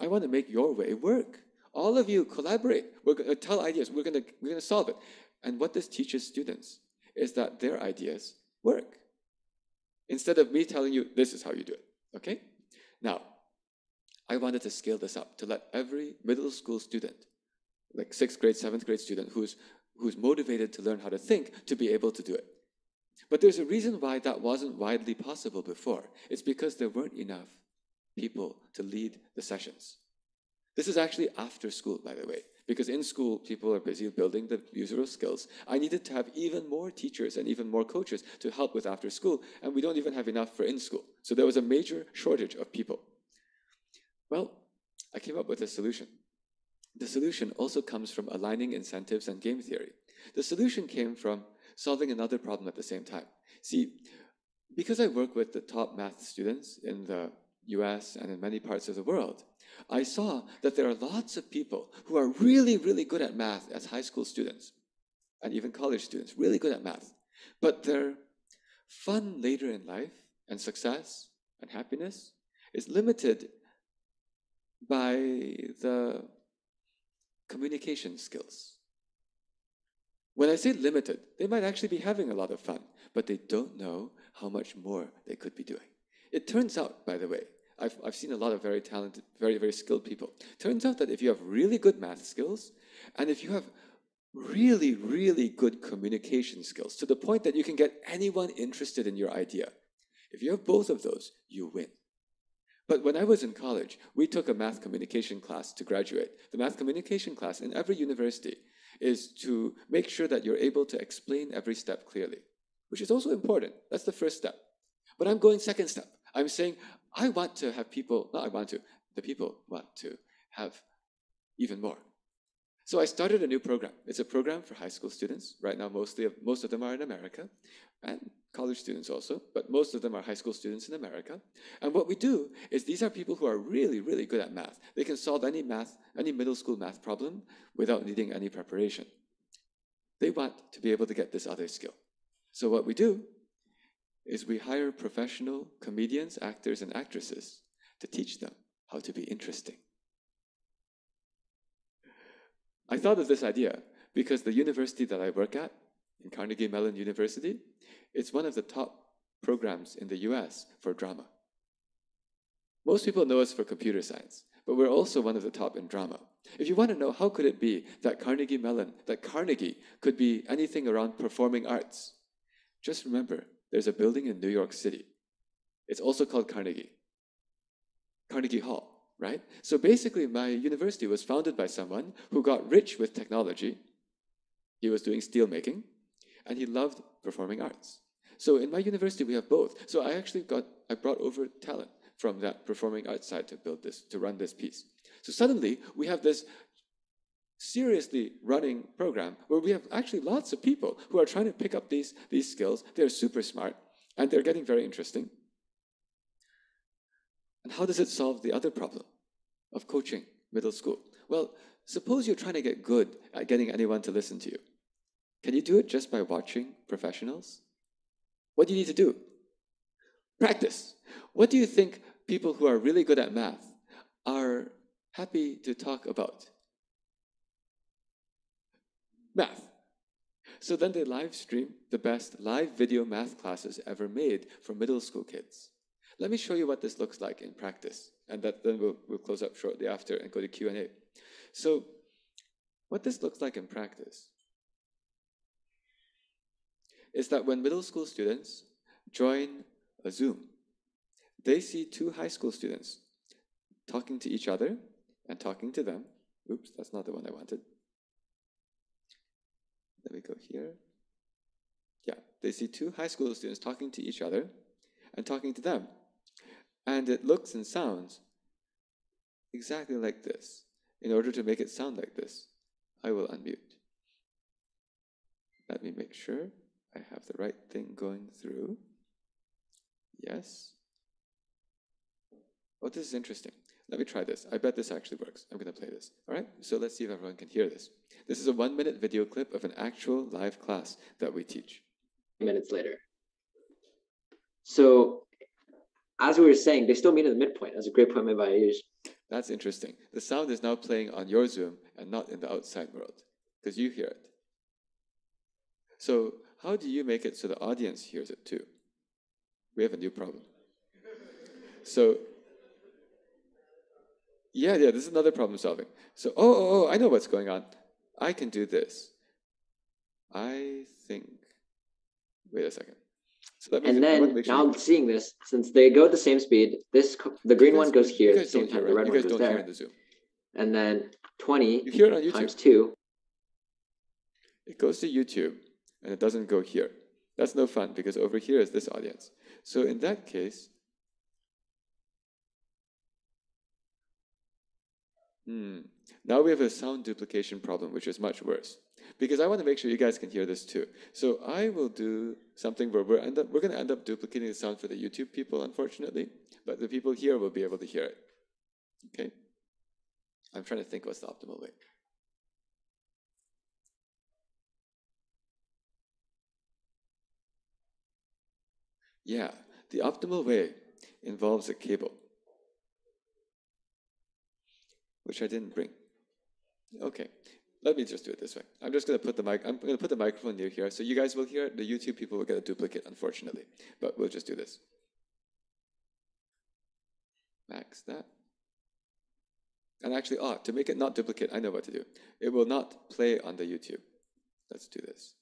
I want to make your way work. All of you collaborate. We're going to uh, tell ideas. We're going to, we're going to solve it. And what this teaches students is that their ideas work. Instead of me telling you, this is how you do it. Okay? Now, I wanted to scale this up to let every middle school student, like sixth grade, seventh grade student who's, who's motivated to learn how to think, to be able to do it. But there's a reason why that wasn't widely possible before. It's because there weren't enough people to lead the sessions. This is actually after school, by the way, because in school, people are busy building the usual skills. I needed to have even more teachers and even more coaches to help with after school, and we don't even have enough for in school. So there was a major shortage of people. Well, I came up with a solution. The solution also comes from aligning incentives and game theory. The solution came from solving another problem at the same time. See, because I work with the top math students in the US and in many parts of the world, I saw that there are lots of people who are really, really good at math as high school students and even college students, really good at math. But their fun later in life and success and happiness is limited by the communication skills. When I say limited, they might actually be having a lot of fun, but they don't know how much more they could be doing. It turns out, by the way, I've, I've seen a lot of very talented, very, very skilled people. Turns out that if you have really good math skills, and if you have really, really good communication skills, to the point that you can get anyone interested in your idea, if you have both of those, you win. But when I was in college, we took a math communication class to graduate. The math communication class in every university is to make sure that you're able to explain every step clearly, which is also important. That's the first step. But I'm going second step. I'm saying I want to have people, not I want to, the people want to have even more. So I started a new program. It's a program for high school students. Right now, mostly most of them are in America, and college students also, but most of them are high school students in America. And what we do is these are people who are really, really good at math. They can solve any math, any middle school math problem without needing any preparation. They want to be able to get this other skill. So what we do is we hire professional comedians, actors, and actresses to teach them how to be interesting. I thought of this idea because the university that I work at, in Carnegie Mellon University, it's one of the top programs in the US for drama. Most people know us for computer science, but we're also one of the top in drama. If you want to know how could it be that Carnegie Mellon, that Carnegie could be anything around performing arts, just remember there's a building in New York City. It's also called Carnegie. Carnegie Hall right? So basically, my university was founded by someone who got rich with technology. He was doing steel making, and he loved performing arts. So in my university, we have both. So I actually got, I brought over talent from that performing arts side to build this, to run this piece. So suddenly, we have this seriously running program where we have actually lots of people who are trying to pick up these, these skills. They're super smart, and they're getting very interesting. And how does it solve the other problem of coaching middle school? Well, suppose you're trying to get good at getting anyone to listen to you. Can you do it just by watching professionals? What do you need to do? Practice. What do you think people who are really good at math are happy to talk about? Math. So then they live stream the best live video math classes ever made for middle school kids. Let me show you what this looks like in practice, and that then we'll, we'll close up shortly after and go to Q&A. So what this looks like in practice is that when middle school students join a Zoom, they see two high school students talking to each other and talking to them. Oops, that's not the one I wanted. Let me go here. Yeah, they see two high school students talking to each other and talking to them. And it looks and sounds exactly like this. In order to make it sound like this, I will unmute. Let me make sure I have the right thing going through. Yes. Oh, this is interesting. Let me try this. I bet this actually works. I'm going to play this. All right? So let's see if everyone can hear this. This is a one minute video clip of an actual live class that we teach. Minutes later. So as we were saying, they still meet at the midpoint. That's a great point made by Ayush. That's interesting. The sound is now playing on your Zoom and not in the outside world because you hear it. So, how do you make it so the audience hears it too? We have a new problem. So, yeah, yeah, this is another problem solving. So, oh, oh, oh, I know what's going on. I can do this. I think. Wait a second. So and then sure now seeing this, since they go at the same speed, this the green one goes here at the same time the red one goes there. The and then 20 you hear it on YouTube. times 2. It goes to YouTube and it doesn't go here. That's no fun because over here is this audience. So in that case, hmm, now we have a sound duplication problem, which is much worse because I want to make sure you guys can hear this too. So I will do something where we're, up, we're going to end up duplicating the sound for the YouTube people, unfortunately, but the people here will be able to hear it. Okay? I'm trying to think what's the optimal way. Yeah, the optimal way involves a cable, which I didn't bring. Okay, let me just do it this way. I'm just going to put the mic. I'm to put the microphone near here, so you guys will hear it. The YouTube people will get a duplicate, unfortunately, but we'll just do this. Max that. And actually, ah, to make it not duplicate, I know what to do. It will not play on the YouTube. Let's do this.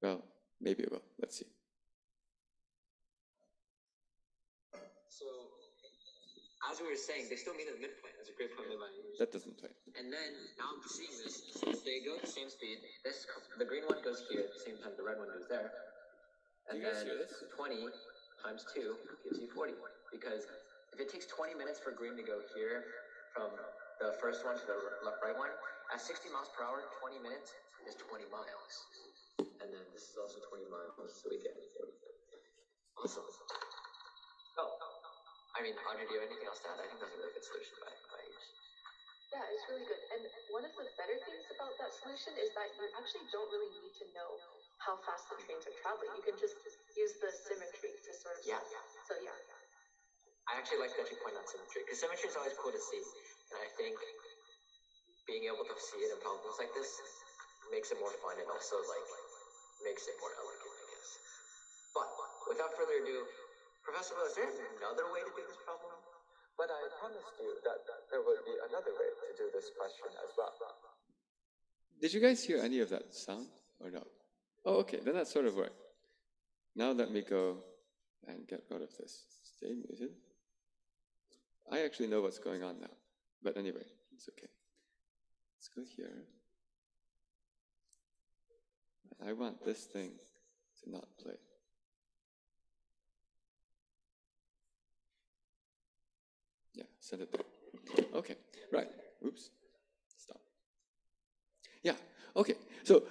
Well, maybe it will. Let's see. So, as we were saying, they still meet at the midpoint. That's a great point That doesn't play. And then now I'm seeing this. They go at the same speed. This the green one goes here at the same time the red one goes there. And then 20 times 2 gives you 40. Because if it takes 20 minutes for green to go here from the first one to the right one. At 60 miles per hour, 20 minutes is 20 miles. And then this is also 20 miles, so we get awesome. Oh, I mean, Audrey, do you have anything else to add? I think that's a really good solution by, by. Yeah, it's really good. And one of the better things about that solution is that you actually don't really need to know how fast the trains are traveling. You can just use the symmetry to sort of. Yeah. So yeah. I actually like that you point out symmetry because symmetry is always cool to see, and I think being able to see it in problems like this makes it more fun and also like makes it more elegant, I guess. But without further ado, Professor Will, is there another way to do this problem? But I promised you that there would be another way to do this question as well. Did you guys hear any of that sound or no? Oh, okay, then that sort of worked. Now let me go and get rid of this. Stay muted. I actually know what's going on now. But anyway, it's okay. Let's go here. I want this thing to not play. Yeah, set it there. Okay, right. Oops. Stop. Yeah, okay. So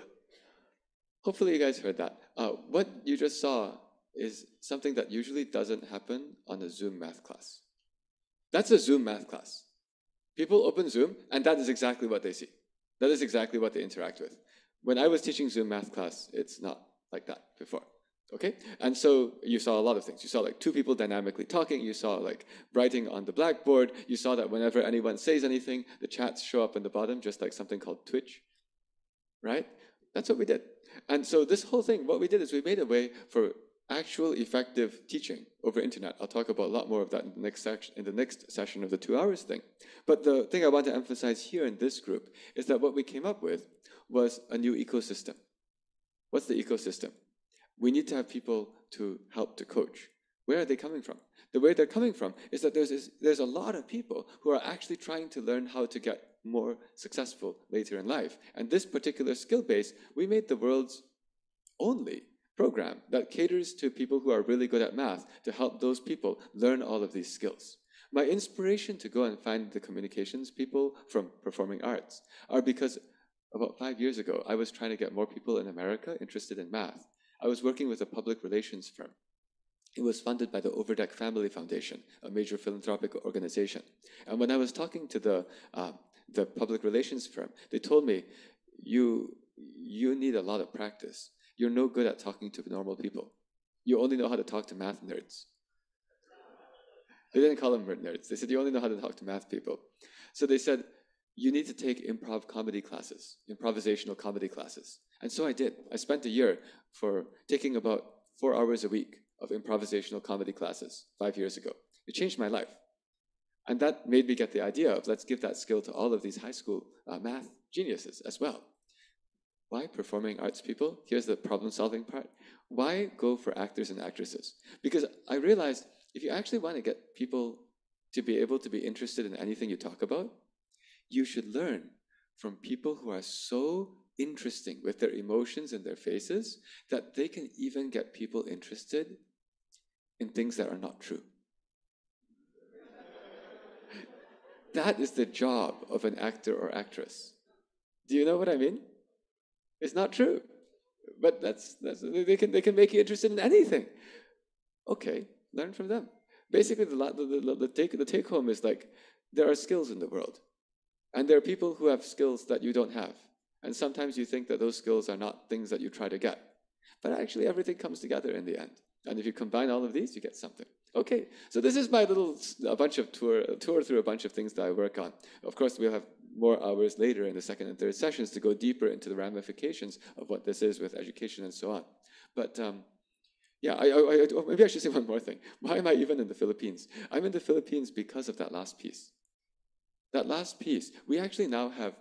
hopefully you guys heard that. Uh, what you just saw is something that usually doesn't happen on a Zoom math class. That's a Zoom math class. People open Zoom, and that is exactly what they see. That is exactly what they interact with. When I was teaching Zoom math class, it's not like that before. Okay? And so you saw a lot of things. You saw like two people dynamically talking. You saw like writing on the blackboard. You saw that whenever anyone says anything, the chats show up in the bottom, just like something called Twitch. Right? That's what we did. And so this whole thing, what we did is we made a way for actual effective teaching over internet. I'll talk about a lot more of that in the next section, in the next session of the two hours thing. But the thing I want to emphasize here in this group is that what we came up with was a new ecosystem. What's the ecosystem? We need to have people to help to coach. Where are they coming from? The way they're coming from is that there's, there's a lot of people who are actually trying to learn how to get more successful later in life. And this particular skill base, we made the world's only program that caters to people who are really good at math to help those people learn all of these skills. My inspiration to go and find the communications people from performing arts are because about five years ago, I was trying to get more people in America interested in math. I was working with a public relations firm. It was funded by the Overdeck Family Foundation, a major philanthropic organization. And when I was talking to the, uh, the public relations firm, they told me, you, you need a lot of practice you're no good at talking to normal people. You only know how to talk to math nerds. They didn't call them nerds. They said you only know how to talk to math people. So they said, you need to take improv comedy classes, improvisational comedy classes. And so I did. I spent a year for taking about four hours a week of improvisational comedy classes five years ago. It changed my life. And that made me get the idea of let's give that skill to all of these high school uh, math geniuses as well. Why performing arts people? Here's the problem solving part. Why go for actors and actresses? Because I realized if you actually want to get people to be able to be interested in anything you talk about, you should learn from people who are so interesting with their emotions and their faces that they can even get people interested in things that are not true. <laughs> that is the job of an actor or actress. Do you know what I mean? It's not true. But that's, that's they, can, they can make you interested in anything. Okay, learn from them. Basically, the, the, the, the, take, the take home is like there are skills in the world. And there are people who have skills that you don't have. And sometimes you think that those skills are not things that you try to get. But actually, everything comes together in the end. And if you combine all of these, you get something. Okay, so this is my little a bunch of tour tour through a bunch of things that I work on. Of course, we'll have more hours later in the second and third sessions to go deeper into the ramifications of what this is with education and so on. But um, yeah, I, I, I, oh, maybe I should say one more thing. Why am I even in the Philippines? I'm in the Philippines because of that last piece. That last piece, we actually now have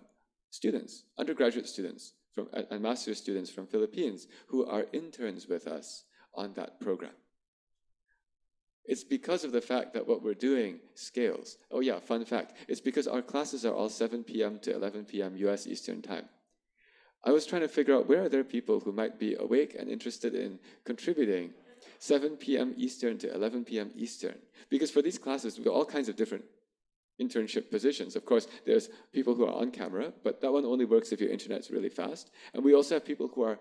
students, undergraduate students from, uh, and master's students from Philippines who are interns with us on that program. It's because of the fact that what we're doing scales. Oh yeah, fun fact. It's because our classes are all 7 p.m. to 11 p.m. US Eastern Time. I was trying to figure out where are there people who might be awake and interested in contributing 7 p.m. Eastern to 11 p.m. Eastern. Because for these classes, we have all kinds of different internship positions. Of course, there's people who are on camera, but that one only works if your internet's really fast. And we also have people who are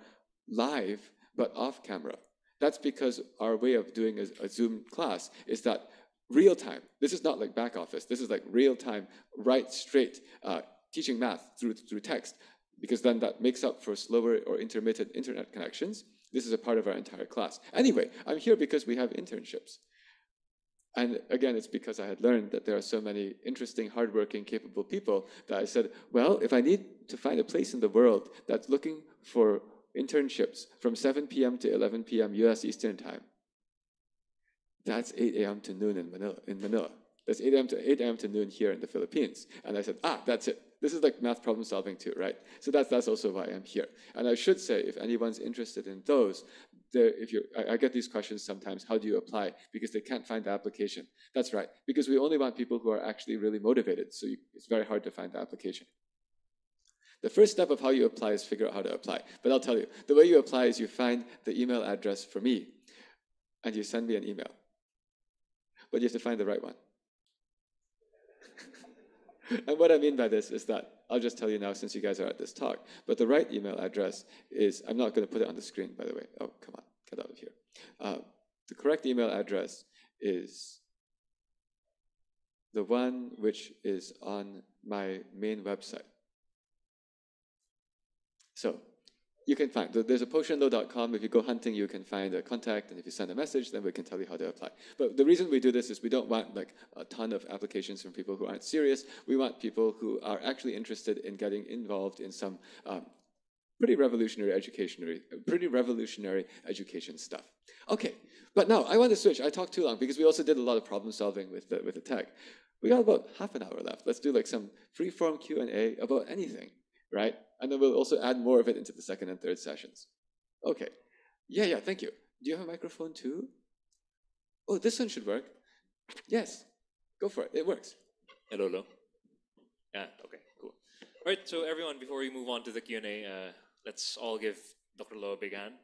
live but off camera. That's because our way of doing a, a Zoom class is that real time. This is not like back office. This is like real time, right straight uh, teaching math through through text, because then that makes up for slower or intermittent internet connections. This is a part of our entire class. Anyway, I'm here because we have internships. And again, it's because I had learned that there are so many interesting, hardworking, capable people that I said, well, if I need to find a place in the world that's looking for internships from 7 p.m. to 11 p.m. U.S. Eastern Time, that's 8 a.m. to noon in Manila. In Manila. That's 8 a.m. to 8 a.m. to noon here in the Philippines. And I said, ah, that's it. This is like math problem solving too, right? So that's that's also why I'm here. And I should say, if anyone's interested in those, if you, I, I get these questions sometimes. How do you apply? Because they can't find the application. That's right. Because we only want people who are actually really motivated. So you, it's very hard to find the application. The first step of how you apply is figure out how to apply. But I'll tell you, the way you apply is you find the email address for me, and you send me an email. But you have to find the right one. <laughs> and what I mean by this is that I'll just tell you now since you guys are at this talk. But the right email address is, I'm not going to put it on the screen, by the way. Oh, come on, get out of here. Uh, the correct email address is the one which is on my main website. So you can find. There's a poshenloh.com. If you go hunting, you can find a contact, and if you send a message, then we can tell you how to apply. But the reason we do this is we don't want like a ton of applications from people who aren't serious. We want people who are actually interested in getting involved in some um, pretty revolutionary educationary, pretty revolutionary education stuff. Okay, but now I want to switch. I talked too long because we also did a lot of problem solving with the, with the tech. We got about half an hour left. Let's do like some free form Q and A about anything, right? And then we'll also add more of it into the second and third sessions. Okay. Yeah, yeah, thank you. Do you have a microphone too? Oh, this one should work. Yes. Go for it. It works. Hello, hello. Yeah, okay, cool. All right, so everyone, before we move on to the Q&A, uh, let's all give Dr. Loh a big hand.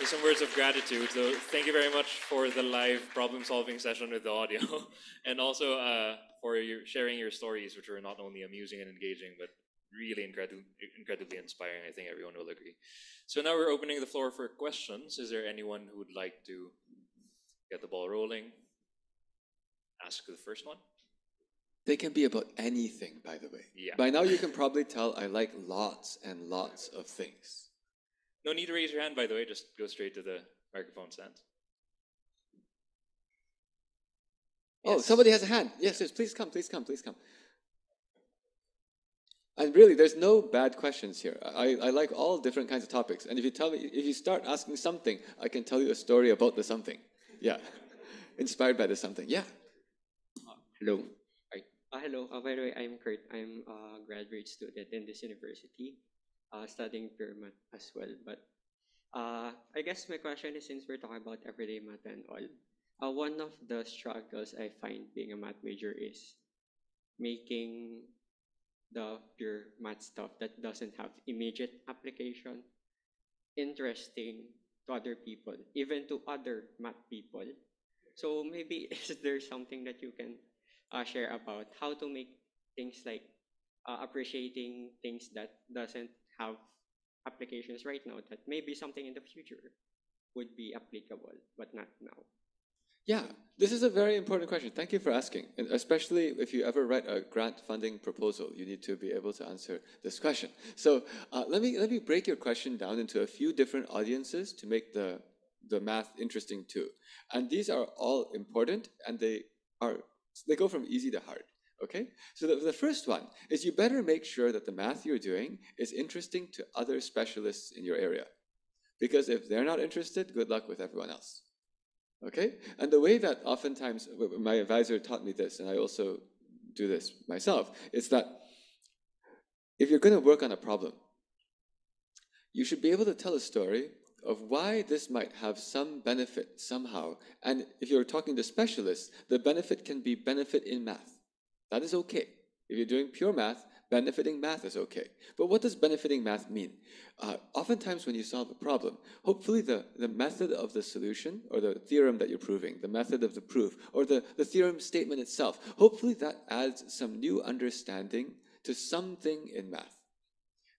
So some words of gratitude. So thank you very much for the live problem-solving session with the audio, <laughs> and also uh, for your sharing your stories, which were not only amusing and engaging, but really incredibly, incredibly inspiring. I think everyone will agree. So now we're opening the floor for questions. Is there anyone who would like to get the ball rolling? Ask the first one. They can be about anything, by the way. Yeah. By now, you can probably tell I like lots and lots of things. No need to raise your hand, by the way. Just go straight to the microphone stand. Oh, Yes. somebody has a hand. Yes, yes, please come, please come, please come. And really, there's no bad questions here. I, I like all different kinds of topics. And if you tell me, if you start asking something, I can tell you a story about the something. Yeah. <laughs> Inspired by the something. Yeah. Hello. Right. Uh, hello. Uh, by the way, I'm Kurt. I'm a graduate student in this university, uh, studying pure math as well. But uh, I guess my question is since we're talking about everyday math and all, uh, one of the struggles I find being a math major is making the pure math stuff that doesn't have immediate application interesting to other people, even to other math people. So maybe <laughs> is there something that you can uh, share about how to make things like uh, appreciating things that doesn't have applications right now that maybe something in the future would be applicable but not now Yeah, this is a very important question. Thank you for asking. And especially if you ever write a grant funding proposal, you need to be able to answer this question. So uh, let me let me break your question down into a few different audiences to make the the math interesting too. And these are all important, and they are they go from easy to hard. Okay, so the, the first one is you better make sure that the math you're doing is interesting to other specialists in your area, because if they're not interested, good luck with everyone else. Okay? And the way that oftentimes my advisor taught me this, and I also do this myself, is that if you're going to work on a problem, you should be able to tell a story of why this might have some benefit somehow. And if you're talking to specialists, the benefit can be benefit in math. That is okay. If you're doing pure math, benefiting math is okay. But what does benefiting math mean? Uh, oftentimes, when you solve a problem, hopefully the, the method of the solution or the theorem that you're proving, the method of the proof, or the, the theorem statement itself, hopefully that adds some new understanding to something in math.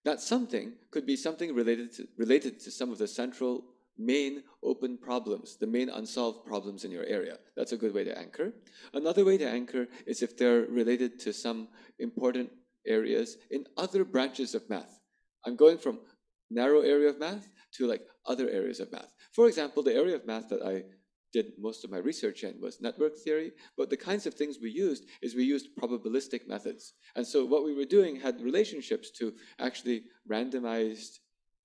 That something could be something related to, related to some of the central main open problems, the main unsolved problems in your area. That's a good way to anchor. Another way to anchor is if they're related to some important areas in other branches of math. I'm going from narrow area of math to like other areas of math. For example, the area of math that I did most of my research in was network theory, but the kinds of things we used is we used probabilistic methods. And so what we were doing had relationships to actually randomized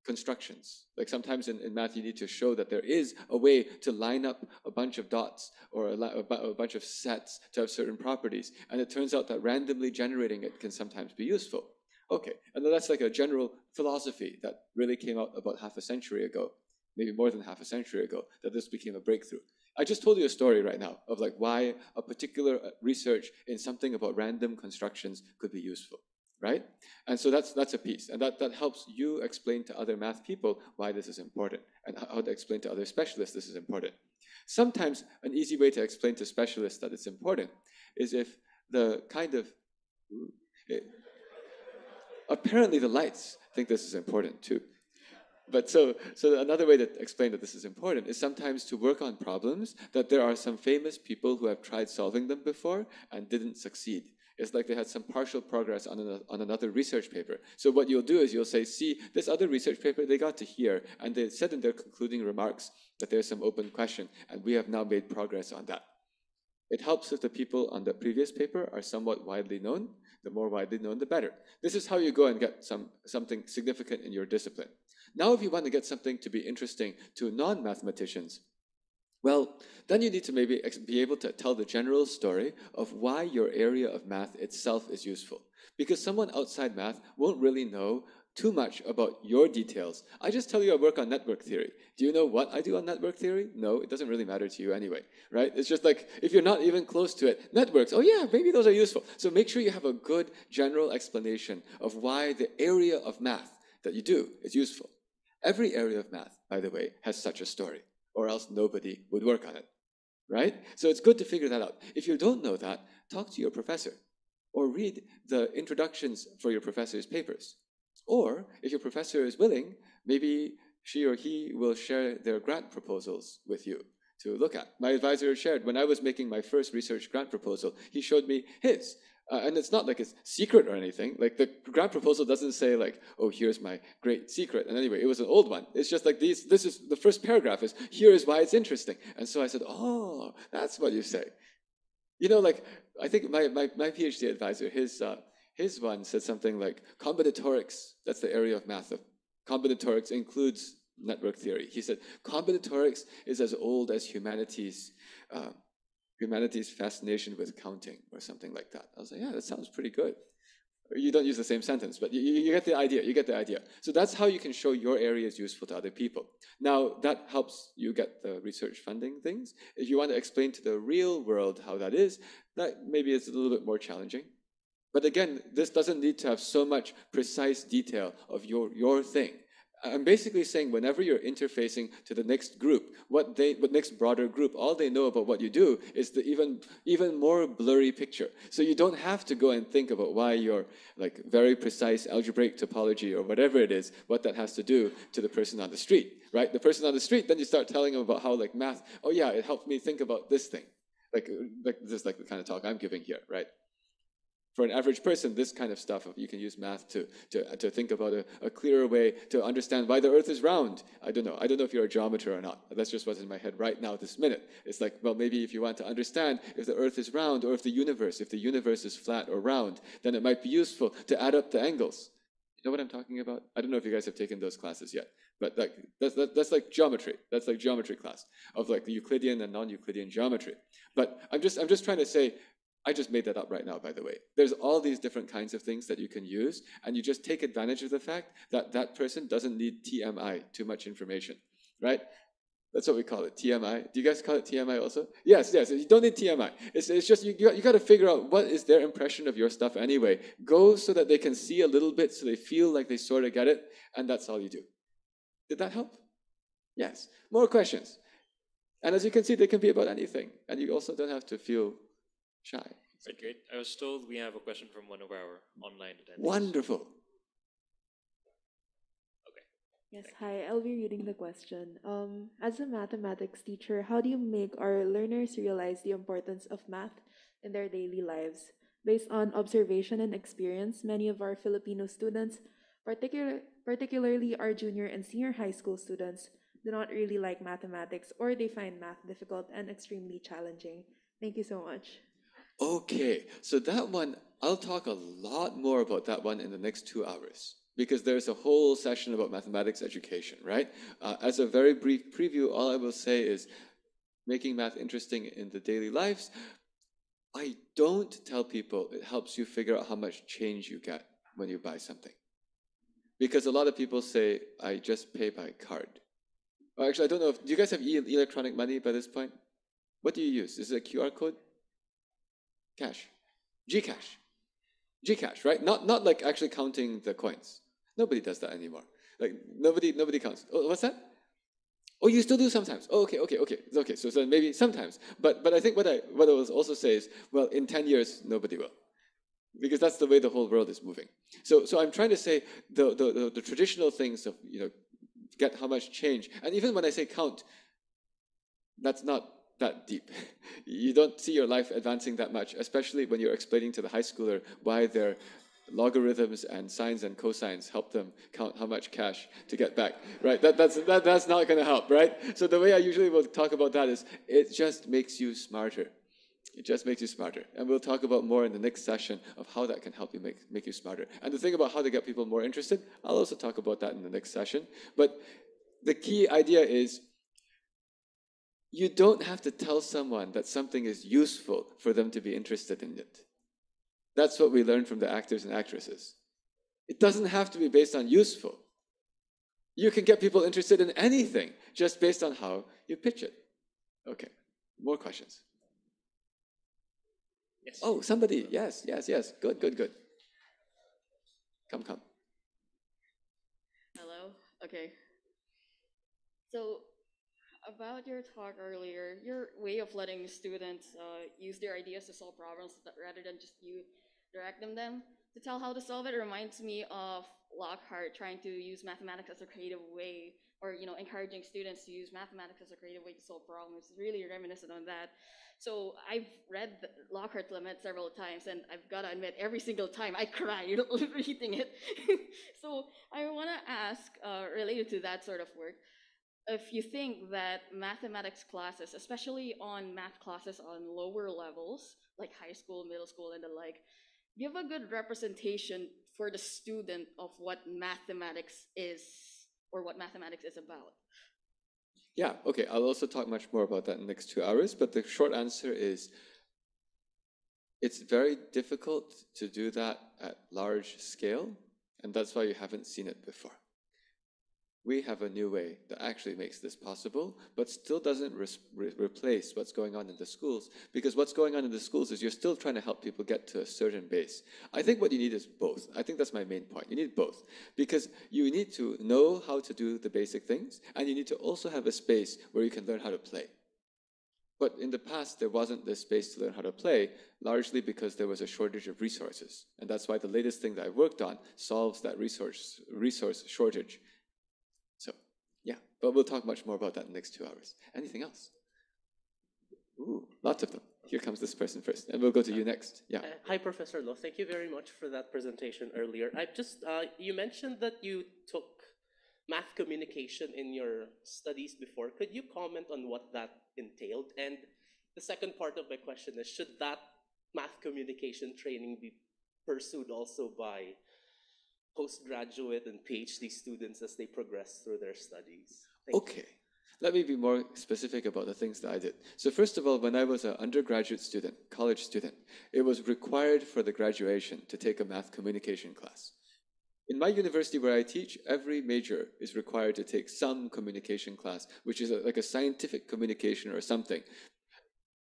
constructions. Like sometimes in, in math, you need to show that there is a way to line up a bunch of dots or a, a, bunch of sets to have certain properties. And it turns out that randomly generating it can sometimes be useful. Okay, and that's like a general philosophy that really came out about half a century ago, maybe more than half a century ago, that this became a breakthrough. I just told you a story right now of like why a particular uh, research in something about random constructions could be useful, right? And so that's that's a piece, and that that helps you explain to other math people why this is important and how to explain to other specialists this is important. Sometimes an easy way to explain to specialists that it's important is if the kind of it, apparently the lights think this is important too. But so, so another way to explain that this is important is sometimes to work on problems that there are some famous people who have tried solving them before and didn't succeed. It's like they had some partial progress on, an, on another research paper. So what you'll do is you'll say, see, this other research paper, they got to here, and they said in their concluding remarks that there's some open question, and we have now made progress on that. It helps if the people on the previous paper are somewhat widely known. The more widely known, the better. This is how you go and get some, something significant in your discipline. Now, if you want to get something to be interesting to non mathematicians, well, then you need to maybe be able to tell the general story of why your area of math itself is useful. Because someone outside math won't really know too much about your details. I just tell you I work on network theory. Do you know what I do on network theory? No, it doesn't really matter to you anyway, right? It's just like if you're not even close to it, networks, oh yeah, maybe those are useful. So make sure you have a good general explanation of why the area of math that you do is useful. Every area of math, by the way, has such a story, or else nobody would work on it, right? So it's good to figure that out. If you don't know that, talk to your professor or read the introductions for your professor's papers. Or if your professor is willing, maybe she or he will share their grant proposals with you to look at. My advisor shared when I was making my first research grant proposal, he showed me his. Uh, and it's not like it's secret or anything. Like the grant proposal doesn't say like, "Oh, here's my great secret." And anyway, it was an old one. It's just like these. This is the first paragraph is here is why it's interesting. And so I said, "Oh, that's what you say." You know, like I think my my, my PhD advisor, his uh, his one said something like combinatorics. That's the area of math of combinatorics includes network theory. He said combinatorics is as old as humanities. Uh, humanity's fascination with counting or something like that. I was like, yeah, that sounds pretty good. You don't use the same sentence, but you, you get the idea. You get the idea. So that's how you can show your area is useful to other people. Now, that helps you get the research funding things. If you want to explain to the real world how that is, that maybe is a little bit more challenging. But again, this doesn't need to have so much precise detail of your, your thing. I'm basically saying whenever you're interfacing to the next group, what they, what next broader group, all they know about what you do is the even, even more blurry picture. So you don't have to go and think about why your like very precise algebraic topology or whatever it is, what that has to do to the person on the street, right? The person on the street, then you start telling them about how like math, oh yeah, it helped me think about this thing. Like, like this is like the kind of talk I'm giving here, right? For an average person, this kind of stuff, you can use math to, to, to think about a, a, clearer way to understand why the earth is round. I don't know. I don't know if you're a geometer or not. That's just what's in my head right now, this minute. It's like, well, maybe if you want to understand if the earth is round or if the universe, if the universe is flat or round, then it might be useful to add up the angles. You know what I'm talking about? I don't know if you guys have taken those classes yet, but like, that's, that, that's like geometry. That's like geometry class of like the Euclidean and non-Euclidean geometry. But I'm just, I'm just trying to say, I just made that up right now, by the way. There's all these different kinds of things that you can use, and you just take advantage of the fact that that person doesn't need TMI, too much information, right? That's what we call it, TMI. Do you guys call it TMI also? Yes, yes. You don't need TMI. It's, it's just you, you, you got to figure out what is their impression of your stuff anyway. Go so that they can see a little bit so they feel like they sort of get it, and that's all you do. Did that help? Yes. More questions. And as you can see, they can be about anything, and you also don't have to feel shy. Right, great. I was told we have a question from one of our online attendees. Wonderful. Yes, hi. I'll be reading the question. Um, as a mathematics teacher, how do you make our learners realize the importance of math in their daily lives? Based on observation and experience, many of our Filipino students, particular, particularly our junior and senior high school students, do not really like mathematics or they find math difficult and extremely challenging. Thank you so much. Okay, so that one, I'll talk a lot more about that one in the next two hours because there's a whole session about mathematics education, right? Uh, as a very brief preview, all I will say is making math interesting in the daily lives. I don't tell people it helps you figure out how much change you get when you buy something. Because a lot of people say, I just pay by card. Actually, I don't know if, do you guys have e- electronic money by this point? What do you use? Is it a QR code? Cash. Gcash. Gcash, right? Not, not like actually counting the coins. Nobody does that anymore. Like nobody nobody counts. Oh, what's that? Oh, you still do sometimes. Oh, okay, okay, okay, okay. So, so maybe sometimes. But but I think what I what I will also say is, well, in ten years nobody will, because that's the way the whole world is moving. So so I'm trying to say the the, the, the traditional things of you know get how much change, and even when I say count, that's not that deep. <laughs> you don't see your life advancing that much, especially when you're explaining to the high schooler why they're logarithms and sines and cosines help them count how much cash to get back, right? That, that's, that, that's not going to help, right? So the way I usually will talk about that is it just makes you smarter. It just makes you smarter. And we'll talk about more in the next session of how that can help you make, make you smarter. And the thing about how to get people more interested, I'll also talk about that in the next session. But the key idea is you don't have to tell someone that something is useful for them to be interested in it. That's what we learn from the actors and actresses. It doesn't have to be based on useful. You can get people interested in anything just based on how you pitch it. Okay, more questions. Yes. Oh, somebody. Yes, yes, yes. Good, good, good. Come, come. Hello. Okay. So, about your talk earlier, your way of letting students uh, use their ideas to solve problems rather than just you directing them to tell how to solve it reminds me of Lockhart trying to use mathematics as a creative way, or you know, encouraging students to use mathematics as a creative way to solve problems. It's really reminiscent on that. So I've read Lockhart's Lament several times, and I've got to admit, every single time I cry <laughs> reading it. <laughs> so I want to ask, uh, related to that sort of work, if you think that mathematics classes, especially on math classes on lower levels, like high school, middle school, and the like, give a good representation for the student of what mathematics is or what mathematics is about. Yeah, okay. I'll also talk much more about that in the next two hours, but the short answer is it's very difficult to do that at large scale, and that's why you haven't seen it before we have a new way that actually makes this possible, but still doesn't re- replace what's going on in the schools. Because what's going on in the schools is you're still trying to help people get to a certain base. I think what you need is both. I think that's my main point. You need both. Because you need to know how to do the basic things, and you need to also have a space where you can learn how to play. But in the past, there wasn't this space to learn how to play, largely because there was a shortage of resources. And that's why the latest thing that I worked on solves that resource, resource shortage but we'll talk much more about that in the next two hours. Anything else? Ooh, lots of them. Here comes this person first, and we'll go to you next. Yeah. Uh, hi, Professor Loh. Thank you very much for that presentation earlier. I just uh, you mentioned that you took math communication in your studies before. Could you comment on what that entailed? And the second part of my question is: Should that math communication training be pursued also by postgraduate and PhD students as they progress through their studies? Thank okay. You. Let me be more specific about the things that I did. So, first of all, when I was an undergraduate student, college student, it was required for the graduation to take a math communication class. In my university where I teach, every major is required to take some communication class, which is a, like a scientific communication or something.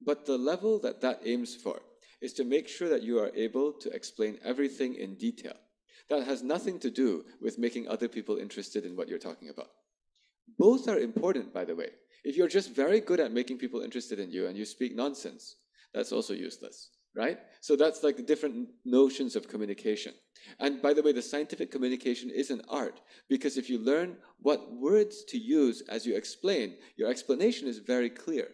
But the level that that aims for is to make sure that you are able to explain everything in detail. That has nothing to do with making other people interested in what you're talking about. Both are important, by the way. If you're just very good at making people interested in you and you speak nonsense, that's also useless, right? So that's like the different notions of communication. And by the way, the scientific communication is an art because if you learn what words to use as you explain, your explanation is very clear.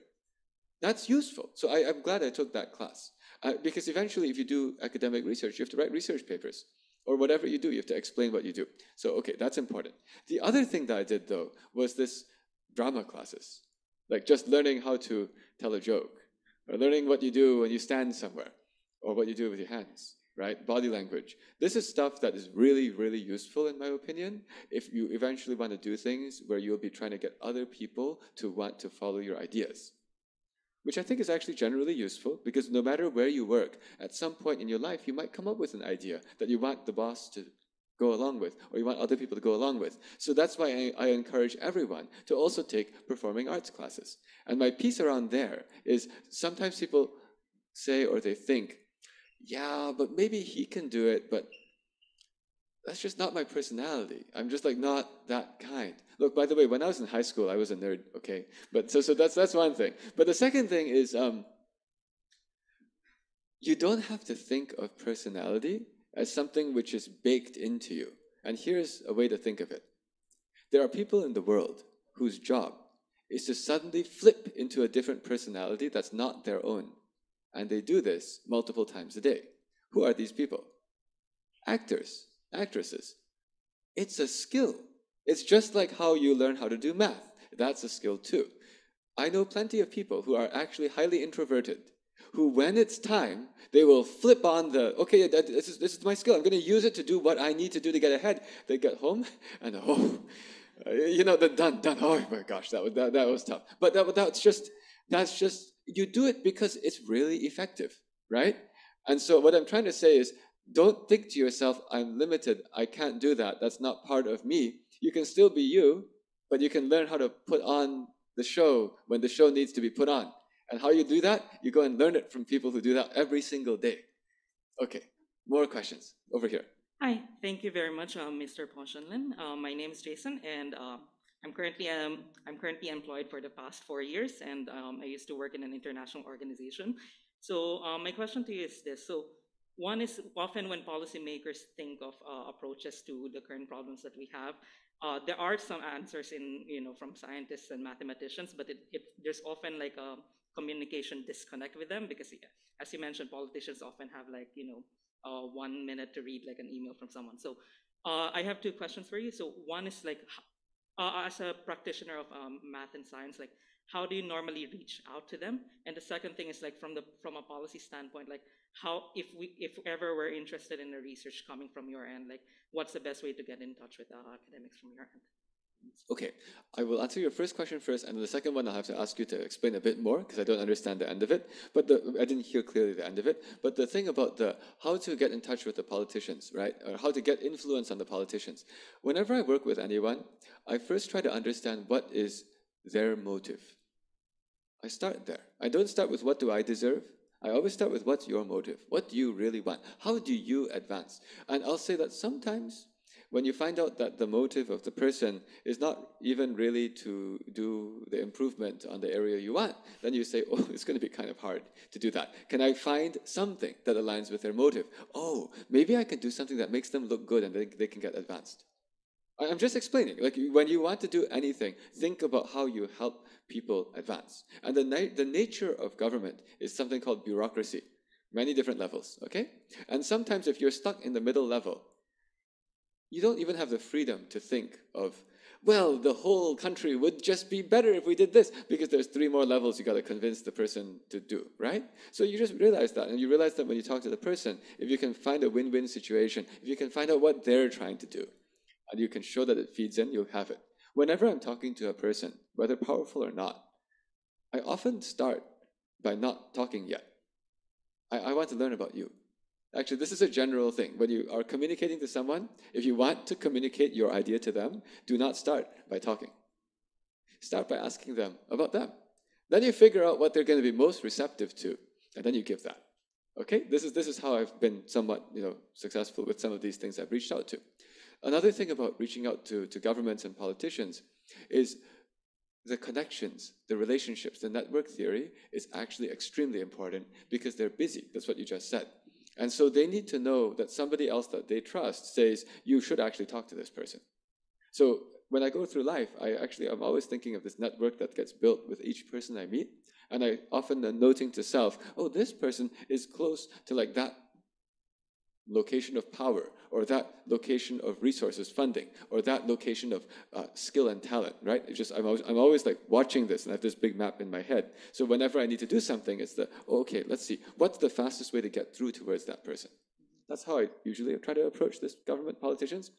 That's useful. So I, am glad I took that class. Uh, because eventually, if you do academic research, you have to write research papers. Or whatever you do, you have to explain what you do. So, okay, that's important. The other thing that I did, though, was this drama classes. Like just learning how to tell a joke, or learning what you do when you stand somewhere, or what you do with your hands, right? Body language. This is stuff that is really, really useful, in my opinion, if you eventually want to do things where you'll be trying to get other people to want to follow your ideas which I think is actually generally useful because no matter where you work, at some point in your life, you might come up with an idea that you want the boss to go along with or you want other people to go along with. So that's why I, I, encourage everyone to also take performing arts classes. And my piece around there is sometimes people say or they think, yeah, but maybe he can do it, but that's just not my personality. I'm just like not that kind. Look, by the way, when I was in high school, I was a nerd. Okay, but so so that's that's one thing. But the second thing is, um, you don't have to think of personality as something which is baked into you. And here's a way to think of it: there are people in the world whose job is to suddenly flip into a different personality that's not their own, and they do this multiple times a day. Who are these people? Actors actresses. It's a skill. It's just like how you learn how to do math. That's a skill too. I know plenty of people who are actually highly introverted, who, when it's time, they will flip on the, okay, this is, this is my skill. I'm going to use it to do what I need to do to get ahead. They get home and, <laughs> oh, you know, the done, done. Oh my gosh, that was, that, that was tough. But that, that's just, that's just, you do it because it's really effective, right? And so what I'm trying to say is don't think to yourself, I'm limited, I can't do that, that's not part of me. You can still be you, but you can learn how to put on the show when the show needs to be put on. And how you do that? You go and learn it from people who do that every single day. Okay, more questions over here. Hi, thank you very much, uh, Mr. Po-Shen Loh. Uh, my name is Jason, and uh, I'm currently um, I'm currently employed for the past four years, and um, I used to work in an international organization. So uh, my question to you is this: So one is often when policymakers think of uh, approaches to the current problems that we have, uh, there are some answers in, you know, from scientists and mathematicians, but it, it, there's often like a communication disconnect with them because, as you mentioned, politicians often have like, you know, uh, one minute to read like an email from someone. So uh, I have two questions for you. So one is like, uh, as a practitioner of um, math and science, like how do you normally reach out to them? And the second thing is like from the from a policy standpoint, like how if we if ever we're interested in the research coming from your end, like what's the best way to get in touch with the academics from your end? Okay, I will answer your first question first, and the second one I'll have to ask you to explain a bit more because I don't understand the end of it. But the, I didn't hear clearly the end of it. But the thing about the how to get in touch with the politicians, right, or how to get influence on the politicians. Whenever I work with anyone, I first try to understand what is their motive. I start there. I don't start with what do I deserve. I always start with what's your motive? What do you really want? How do you advance? And I'll say that sometimes when you find out that the motive of the person is not even really to do the improvement on the area you want, then you say, oh, <laughs> it's going to be kind of hard to do that. Can I find something that aligns with their motive? Oh, maybe I can do something that makes them look good and they, they can get advanced. I'm just explaining. Like when you want to do anything, think about how you help people advance. And the, na- the nature of government is something called bureaucracy, many different levels, okay? And sometimes if you're stuck in the middle level, you don't even have the freedom to think of, well, the whole country would just be better if we did this, because there's three more levels you got to convince the person to do, right? So you just realize that, and you realize that when you talk to the person, if you can find a win-win situation, if you can find out what they're trying to do, and you can show that it feeds in, you'll have it. Whenever I'm talking to a person, whether powerful or not, I often start by not talking yet. I, I want to learn about you. Actually, this is a general thing. When you are communicating to someone, if you want to communicate your idea to them, do not start by talking. Start by asking them about them. Then you figure out what they're going to be most receptive to, and then you give that. Okay, this is this is how I've been somewhat you know successful with some of these things I've reached out to. Another thing about reaching out to, to governments and politicians is the connections, the relationships, the network theory is actually extremely important because they're busy. That's what you just said. And so they need to know that somebody else that they trust says, you should actually talk to this person. So when I go through life, I actually, I'm always thinking of this network that gets built with each person I meet. And I often am noting to self, oh, this person is close to like that location of power, or that location of resources, funding, or that location of uh, skill and talent, right? It's just, I'm always, I'm always like watching this and I have this big map in my head. So whenever I need to do something, it's the, oh, okay, let's see, what's the fastest way to get through towards that person? That's how I usually try to approach this government politicians.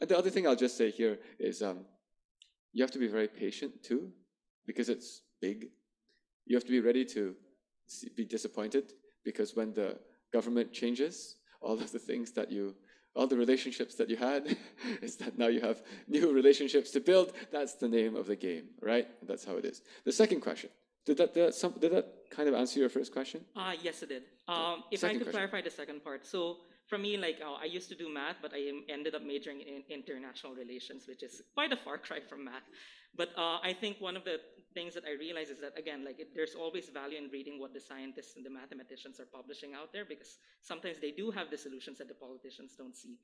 And the other thing I'll just say here is um, you have to be very patient too, because it's big. You have to be ready to be disappointed, because when the government changes, all of the things that you, all the relationships that you had, <laughs> is that now you have new relationships to build. That's the name of the game, right? That's how it is. The second question. Did that, did that, some, did that kind of answer your first question? Uh, yes, it did. Um, if Second I could question. clarify the second part. So for me, like uh, I used to do math, but I ended up majoring in international relations, which is quite a far <laughs> cry from math. But uh, I think one of the things that I realize is that again, like it, there's always value in reading what the scientists and the mathematicians are publishing out there because sometimes they do have the solutions that the politicians don't see.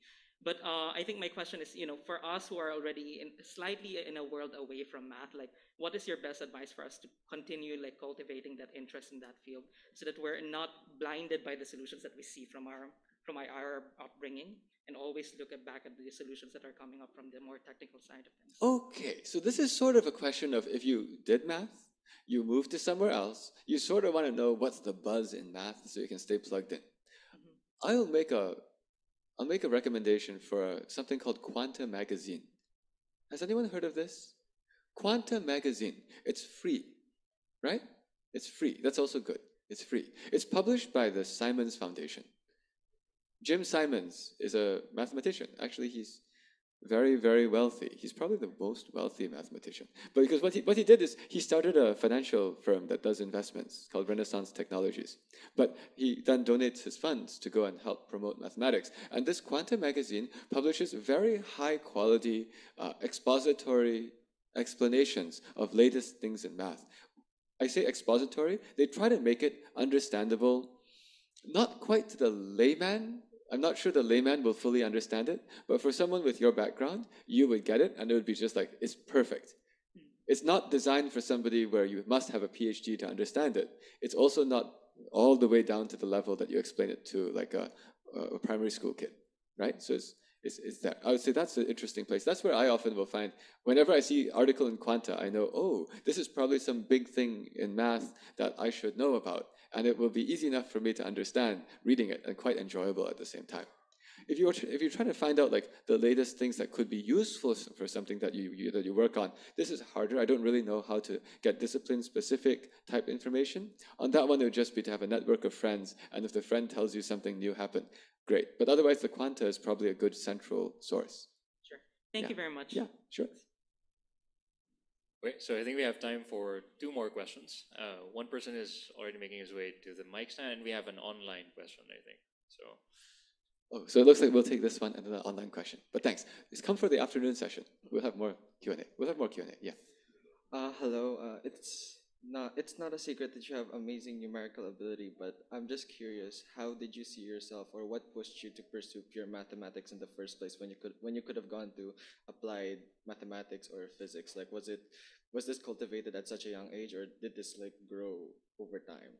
But uh, I think my question is, you know, for us who are already in, slightly in a world away from math, like what is your best advice for us to continue like cultivating that interest in that field so that we're not blinded by the solutions that we see from our from our, our upbringing and always look at back at the solutions that are coming up from the more technical side of things. Okay, so this is sort of a question of if you did math, you moved to somewhere else, you sort of want to know what's the buzz in math so you can stay plugged in. Mm-hmm. I'll make a I'll make a recommendation for something called Quanta Magazine. Has anyone heard of this? Quanta Magazine. It's free, right? It's free. That's also good. It's free. It's published by the Simons Foundation. Jim Simons is a mathematician. Actually, he's very, very wealthy. He's probably the most wealthy mathematician. But because what he, what he did is he started a financial firm that does investments called Renaissance Technologies. But he then donates his funds to go and help promote mathematics. And this Quanta magazine publishes very high quality uh, expository explanations of latest things in math. I say expository, they try to make it understandable, not quite to the layman. I'm not sure the layman will fully understand it, but for someone with your background, you would get it and it would be just like, it's perfect. Hmm. It's not designed for somebody where you must have a PhD to understand it. It's also not all the way down to the level that you explain it to like a, a primary school kid, right? So it's, it's, it's that. I would say that's an interesting place. That's where I often will find, whenever I see article in Quanta, I know, oh, this is probably some big thing in math that I should know about. And it will be easy enough for me to understand reading it and quite enjoyable at the same time. If you're, if you're trying to find out like the latest things that could be useful for something that you, you, that you work on, this is harder. I don't really know how to get discipline specific type information. On that one, it would just be to have a network of friends. And if the friend tells you something new happened, great. But otherwise, the Quanta is probably a good central source. Sure. Thank Yeah. you very much. Yeah, sure. Wait, so I think we have time for two more questions. Uh, one person is already making his way to the mic stand, and we have an online question, I think. So, Oh, so it looks like we'll take this one and then an online question. But thanks. It's come for the afternoon session. We'll have more Q and A. We'll have more Q and A. Yeah. Uh, hello. Uh, it's not it's not a secret that you have amazing numerical ability, but I'm just curious, how did you see yourself, or what pushed you to pursue pure mathematics in the first place when you could when you could have gone to applied mathematics or physics? Like, was it was this cultivated at such a young age, or did this like grow over time?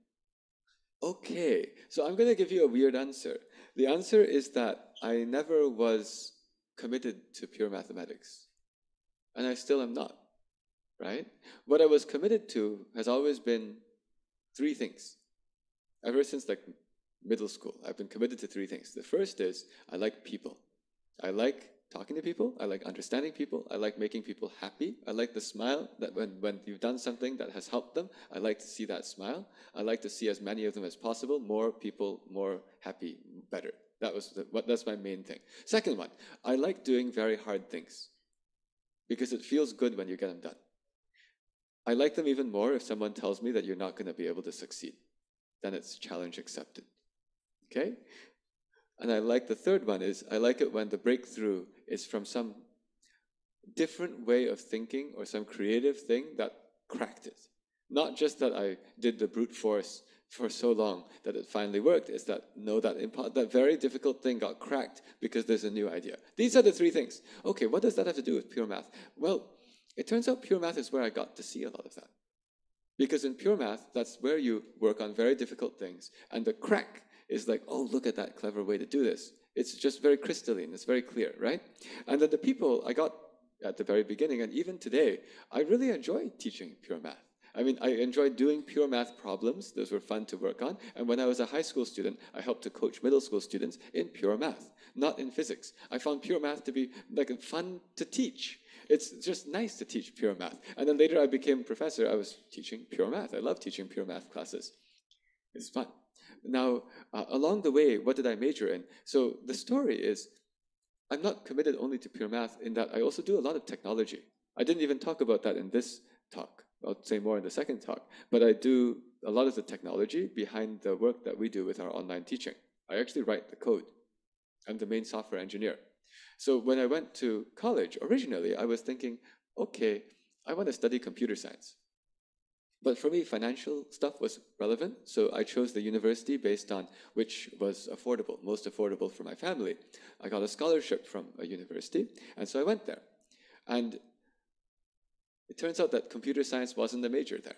Okay, so I'm going to give you a weird answer. The answer is that I never was committed to pure mathematics, and I still am not, right? What I was committed to has always been three things. Ever since like middle school, I've been committed to three things. The first is I like people. I like talking to people. I like understanding people. I like making people happy. I like the smile that when, when you've done something that has helped them, I like to see that smile. I like to see as many of them as possible. More people, more happy, better. That was the, what, that's my main thing. Second one, I like doing very hard things because it feels good when you get them done. I like them even more if someone tells me that you're not going to be able to succeed. Then it's challenge accepted. Okay? And I like the third one is I like it when the breakthrough is from some different way of thinking or some creative thing that cracked it. Not just that I did the brute force for so long that it finally worked, is that no, that impo- that very difficult thing got cracked because there's a new idea. These are the three things. Okay, what does that have to do with pure math? Well, it turns out pure math is where I got to see a lot of that. Because in pure math, that's where you work on very difficult things, and the crack is like, oh, look at that clever way to do this. It's just very crystalline, it's very clear, right? And then the people I got at the very beginning, and even today, I really enjoy teaching pure math. I mean, I enjoyed doing pure math problems. Those were fun to work on. And when I was a high school student, I helped to coach middle school students in pure math, not in physics. I found pure math to be like fun to teach. It's just nice to teach pure math. And then later I became professor. I was teaching pure math. I love teaching pure math classes. It's fun. Now, uh, along the way, what did I major in? So the story is I'm not committed only to pure math in that I also do a lot of technology. I didn't even talk about that in this talk. I'll say more in the second talk. But I do a lot of the technology behind the work that we do with our online teaching. I actually write the code. I'm the main software engineer. So when I went to college, originally I was thinking, okay, I want to study computer science. But for me, financial stuff was relevant, so I chose the university based on which was affordable, most affordable for my family. I got a scholarship from a university, and so I went there. And it turns out that computer science wasn't the major there.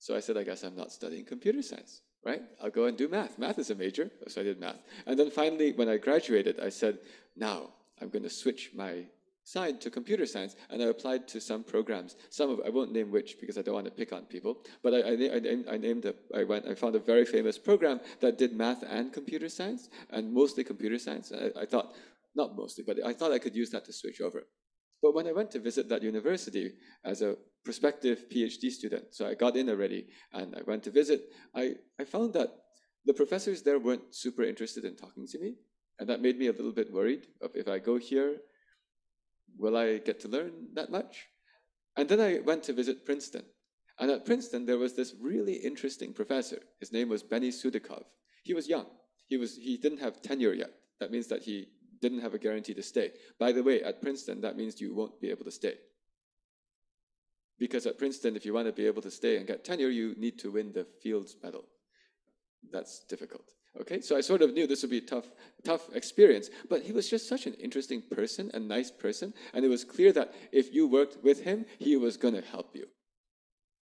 So I said, I guess I'm not studying computer science, right? I'll go and do math. Math is a major, so I did math. And then finally, when I graduated, I said, now I'm going to switch my side to computer science, and I applied to some programs. Some of I won't name which because I don't want to pick on people. But I, I, I, I named a, I went I found a very famous program that did math and computer science, and mostly computer science. I, I thought not mostly, but I thought I could use that to switch over. But when I went to visit that university as a prospective PhD student, so I got in already and I went to visit, I, I found that the professors there weren't super interested in talking to me. And that made me a little bit worried of if I go here, will I get to learn that much? And then I went to visit Princeton. And at Princeton, there was this really interesting professor. His name was Benny Sudakov. He was young. He, was, he didn't have tenure yet. That means that he didn't have a guarantee to stay. By the way, at Princeton, that means you won't be able to stay. Because at Princeton, if you want to be able to stay and get tenure, you need to win the Fields Medal. That's difficult. Okay, so I sort of knew this would be a tough, tough experience. But he was just such an interesting person, a nice person, and it was clear that if you worked with him, he was going to help you.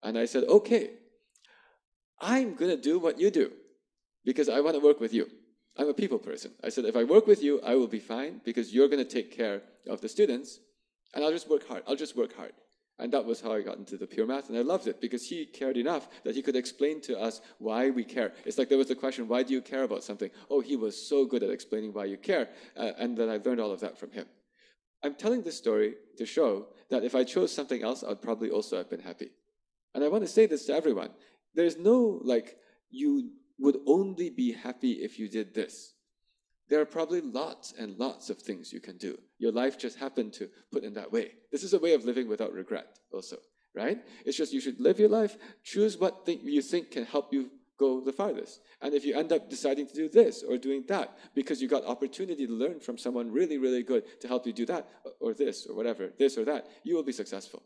And I said, okay, I'm going to do what you do because I want to work with you. I'm a people person. I said, if I work with you, I will be fine because you're going to take care of the students, and I'll just work hard. I'll just work hard. And that was how I got into the pure math, and I loved it because he cared enough that he could explain to us why we care. It's like there was the question, why do you care about something? Oh, he was so good at explaining why you care, uh, and then I learned all of that from him. I'm telling this story to show that if I chose something else, I'd probably also have been happy. And I want to say this to everyone. There's no like, you would only be happy if you did this. There are probably lots and lots of things you can do. Your life just happened to put in that way. This is a way of living without regret, also, right? It's just you should live your life, choose what you think can help you go the farthest. And if you end up deciding to do this or doing that because you got opportunity to learn from someone really, really good to help you do that uh, or this or whatever, this or that, you will be successful.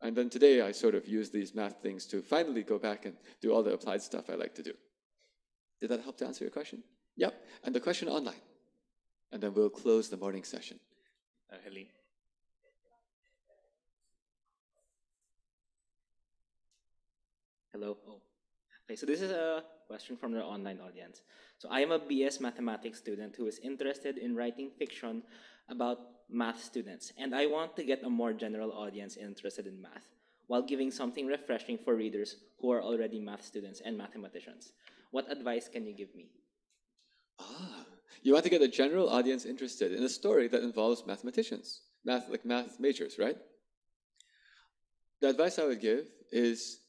And then today I sort of use these math things to finally go back and do all the applied stuff I like to do. Did that help to answer your question? Yep. And the question online. And then we'll close the morning session. Uh, Helene. Hello. Oh. Okay, so this is a question from the online audience. So I am a BS mathematics student who is interested in writing fiction about math students, and I want to get a more general audience interested in math while giving something refreshing for readers who are already math students and mathematicians. What advice can you give me? Ah, You want to get the general audience interested in a story that involves mathematicians, math like math majors, right? The advice I would give is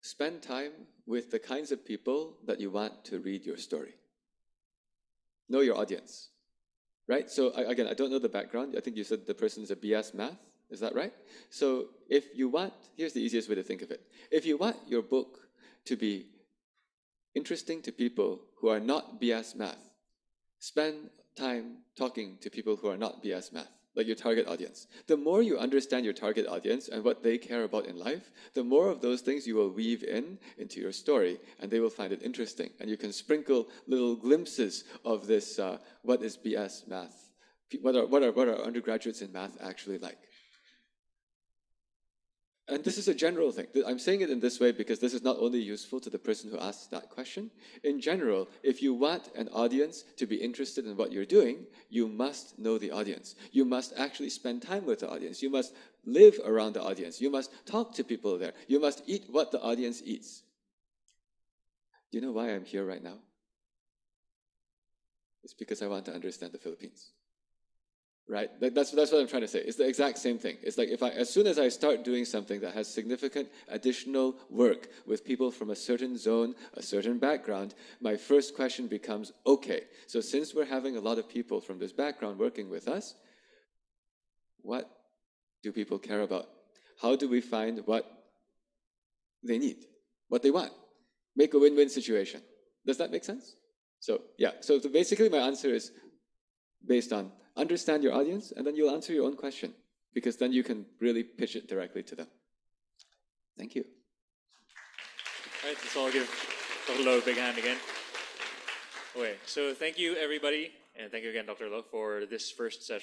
spend time with the kinds of people that you want to read your story. Know your audience, right? So again, I don't know the background. I think you said the person is a BS math. Is that right? So if you want, here's the easiest way to think of it. If you want your book to be interesting to people who are not BS math, spend time talking to people who are not BS math, like your target audience. The more you understand your target audience and what they care about in life, the more of those things you will weave in into your story, and they will find it interesting. And you can sprinkle little glimpses of this uh, what is BS math? What are, what, are, what are undergraduates in math actually like? And this is a general thing. I'm saying it in this way because this is not only useful to the person who asks that question. In general, if you want an audience to be interested in what you're doing, you must know the audience. You must actually spend time with the audience. You must live around the audience. You must talk to people there. You must eat what the audience eats. Do you know why I'm here right now? It's because I want to understand the Philippines right? That's, that's what I'm trying to say. It's the exact same thing. It's like if I, as soon as I start doing something that has significant additional work with people from a certain zone, a certain background, my first question becomes, okay, so since we're having a lot of people from this background working with us, what do people care about? How do we find what they need, what they want? Make a win-win situation. Does that make sense? So yeah, so basically my answer is based on understand your audience, and then you'll answer your own question because then you can really pitch it directly to them. Thank you. All right, let's all give Dr. Loh a big hand again. Okay, so thank you everybody, and thank you again, Dr. Loh, for this first session.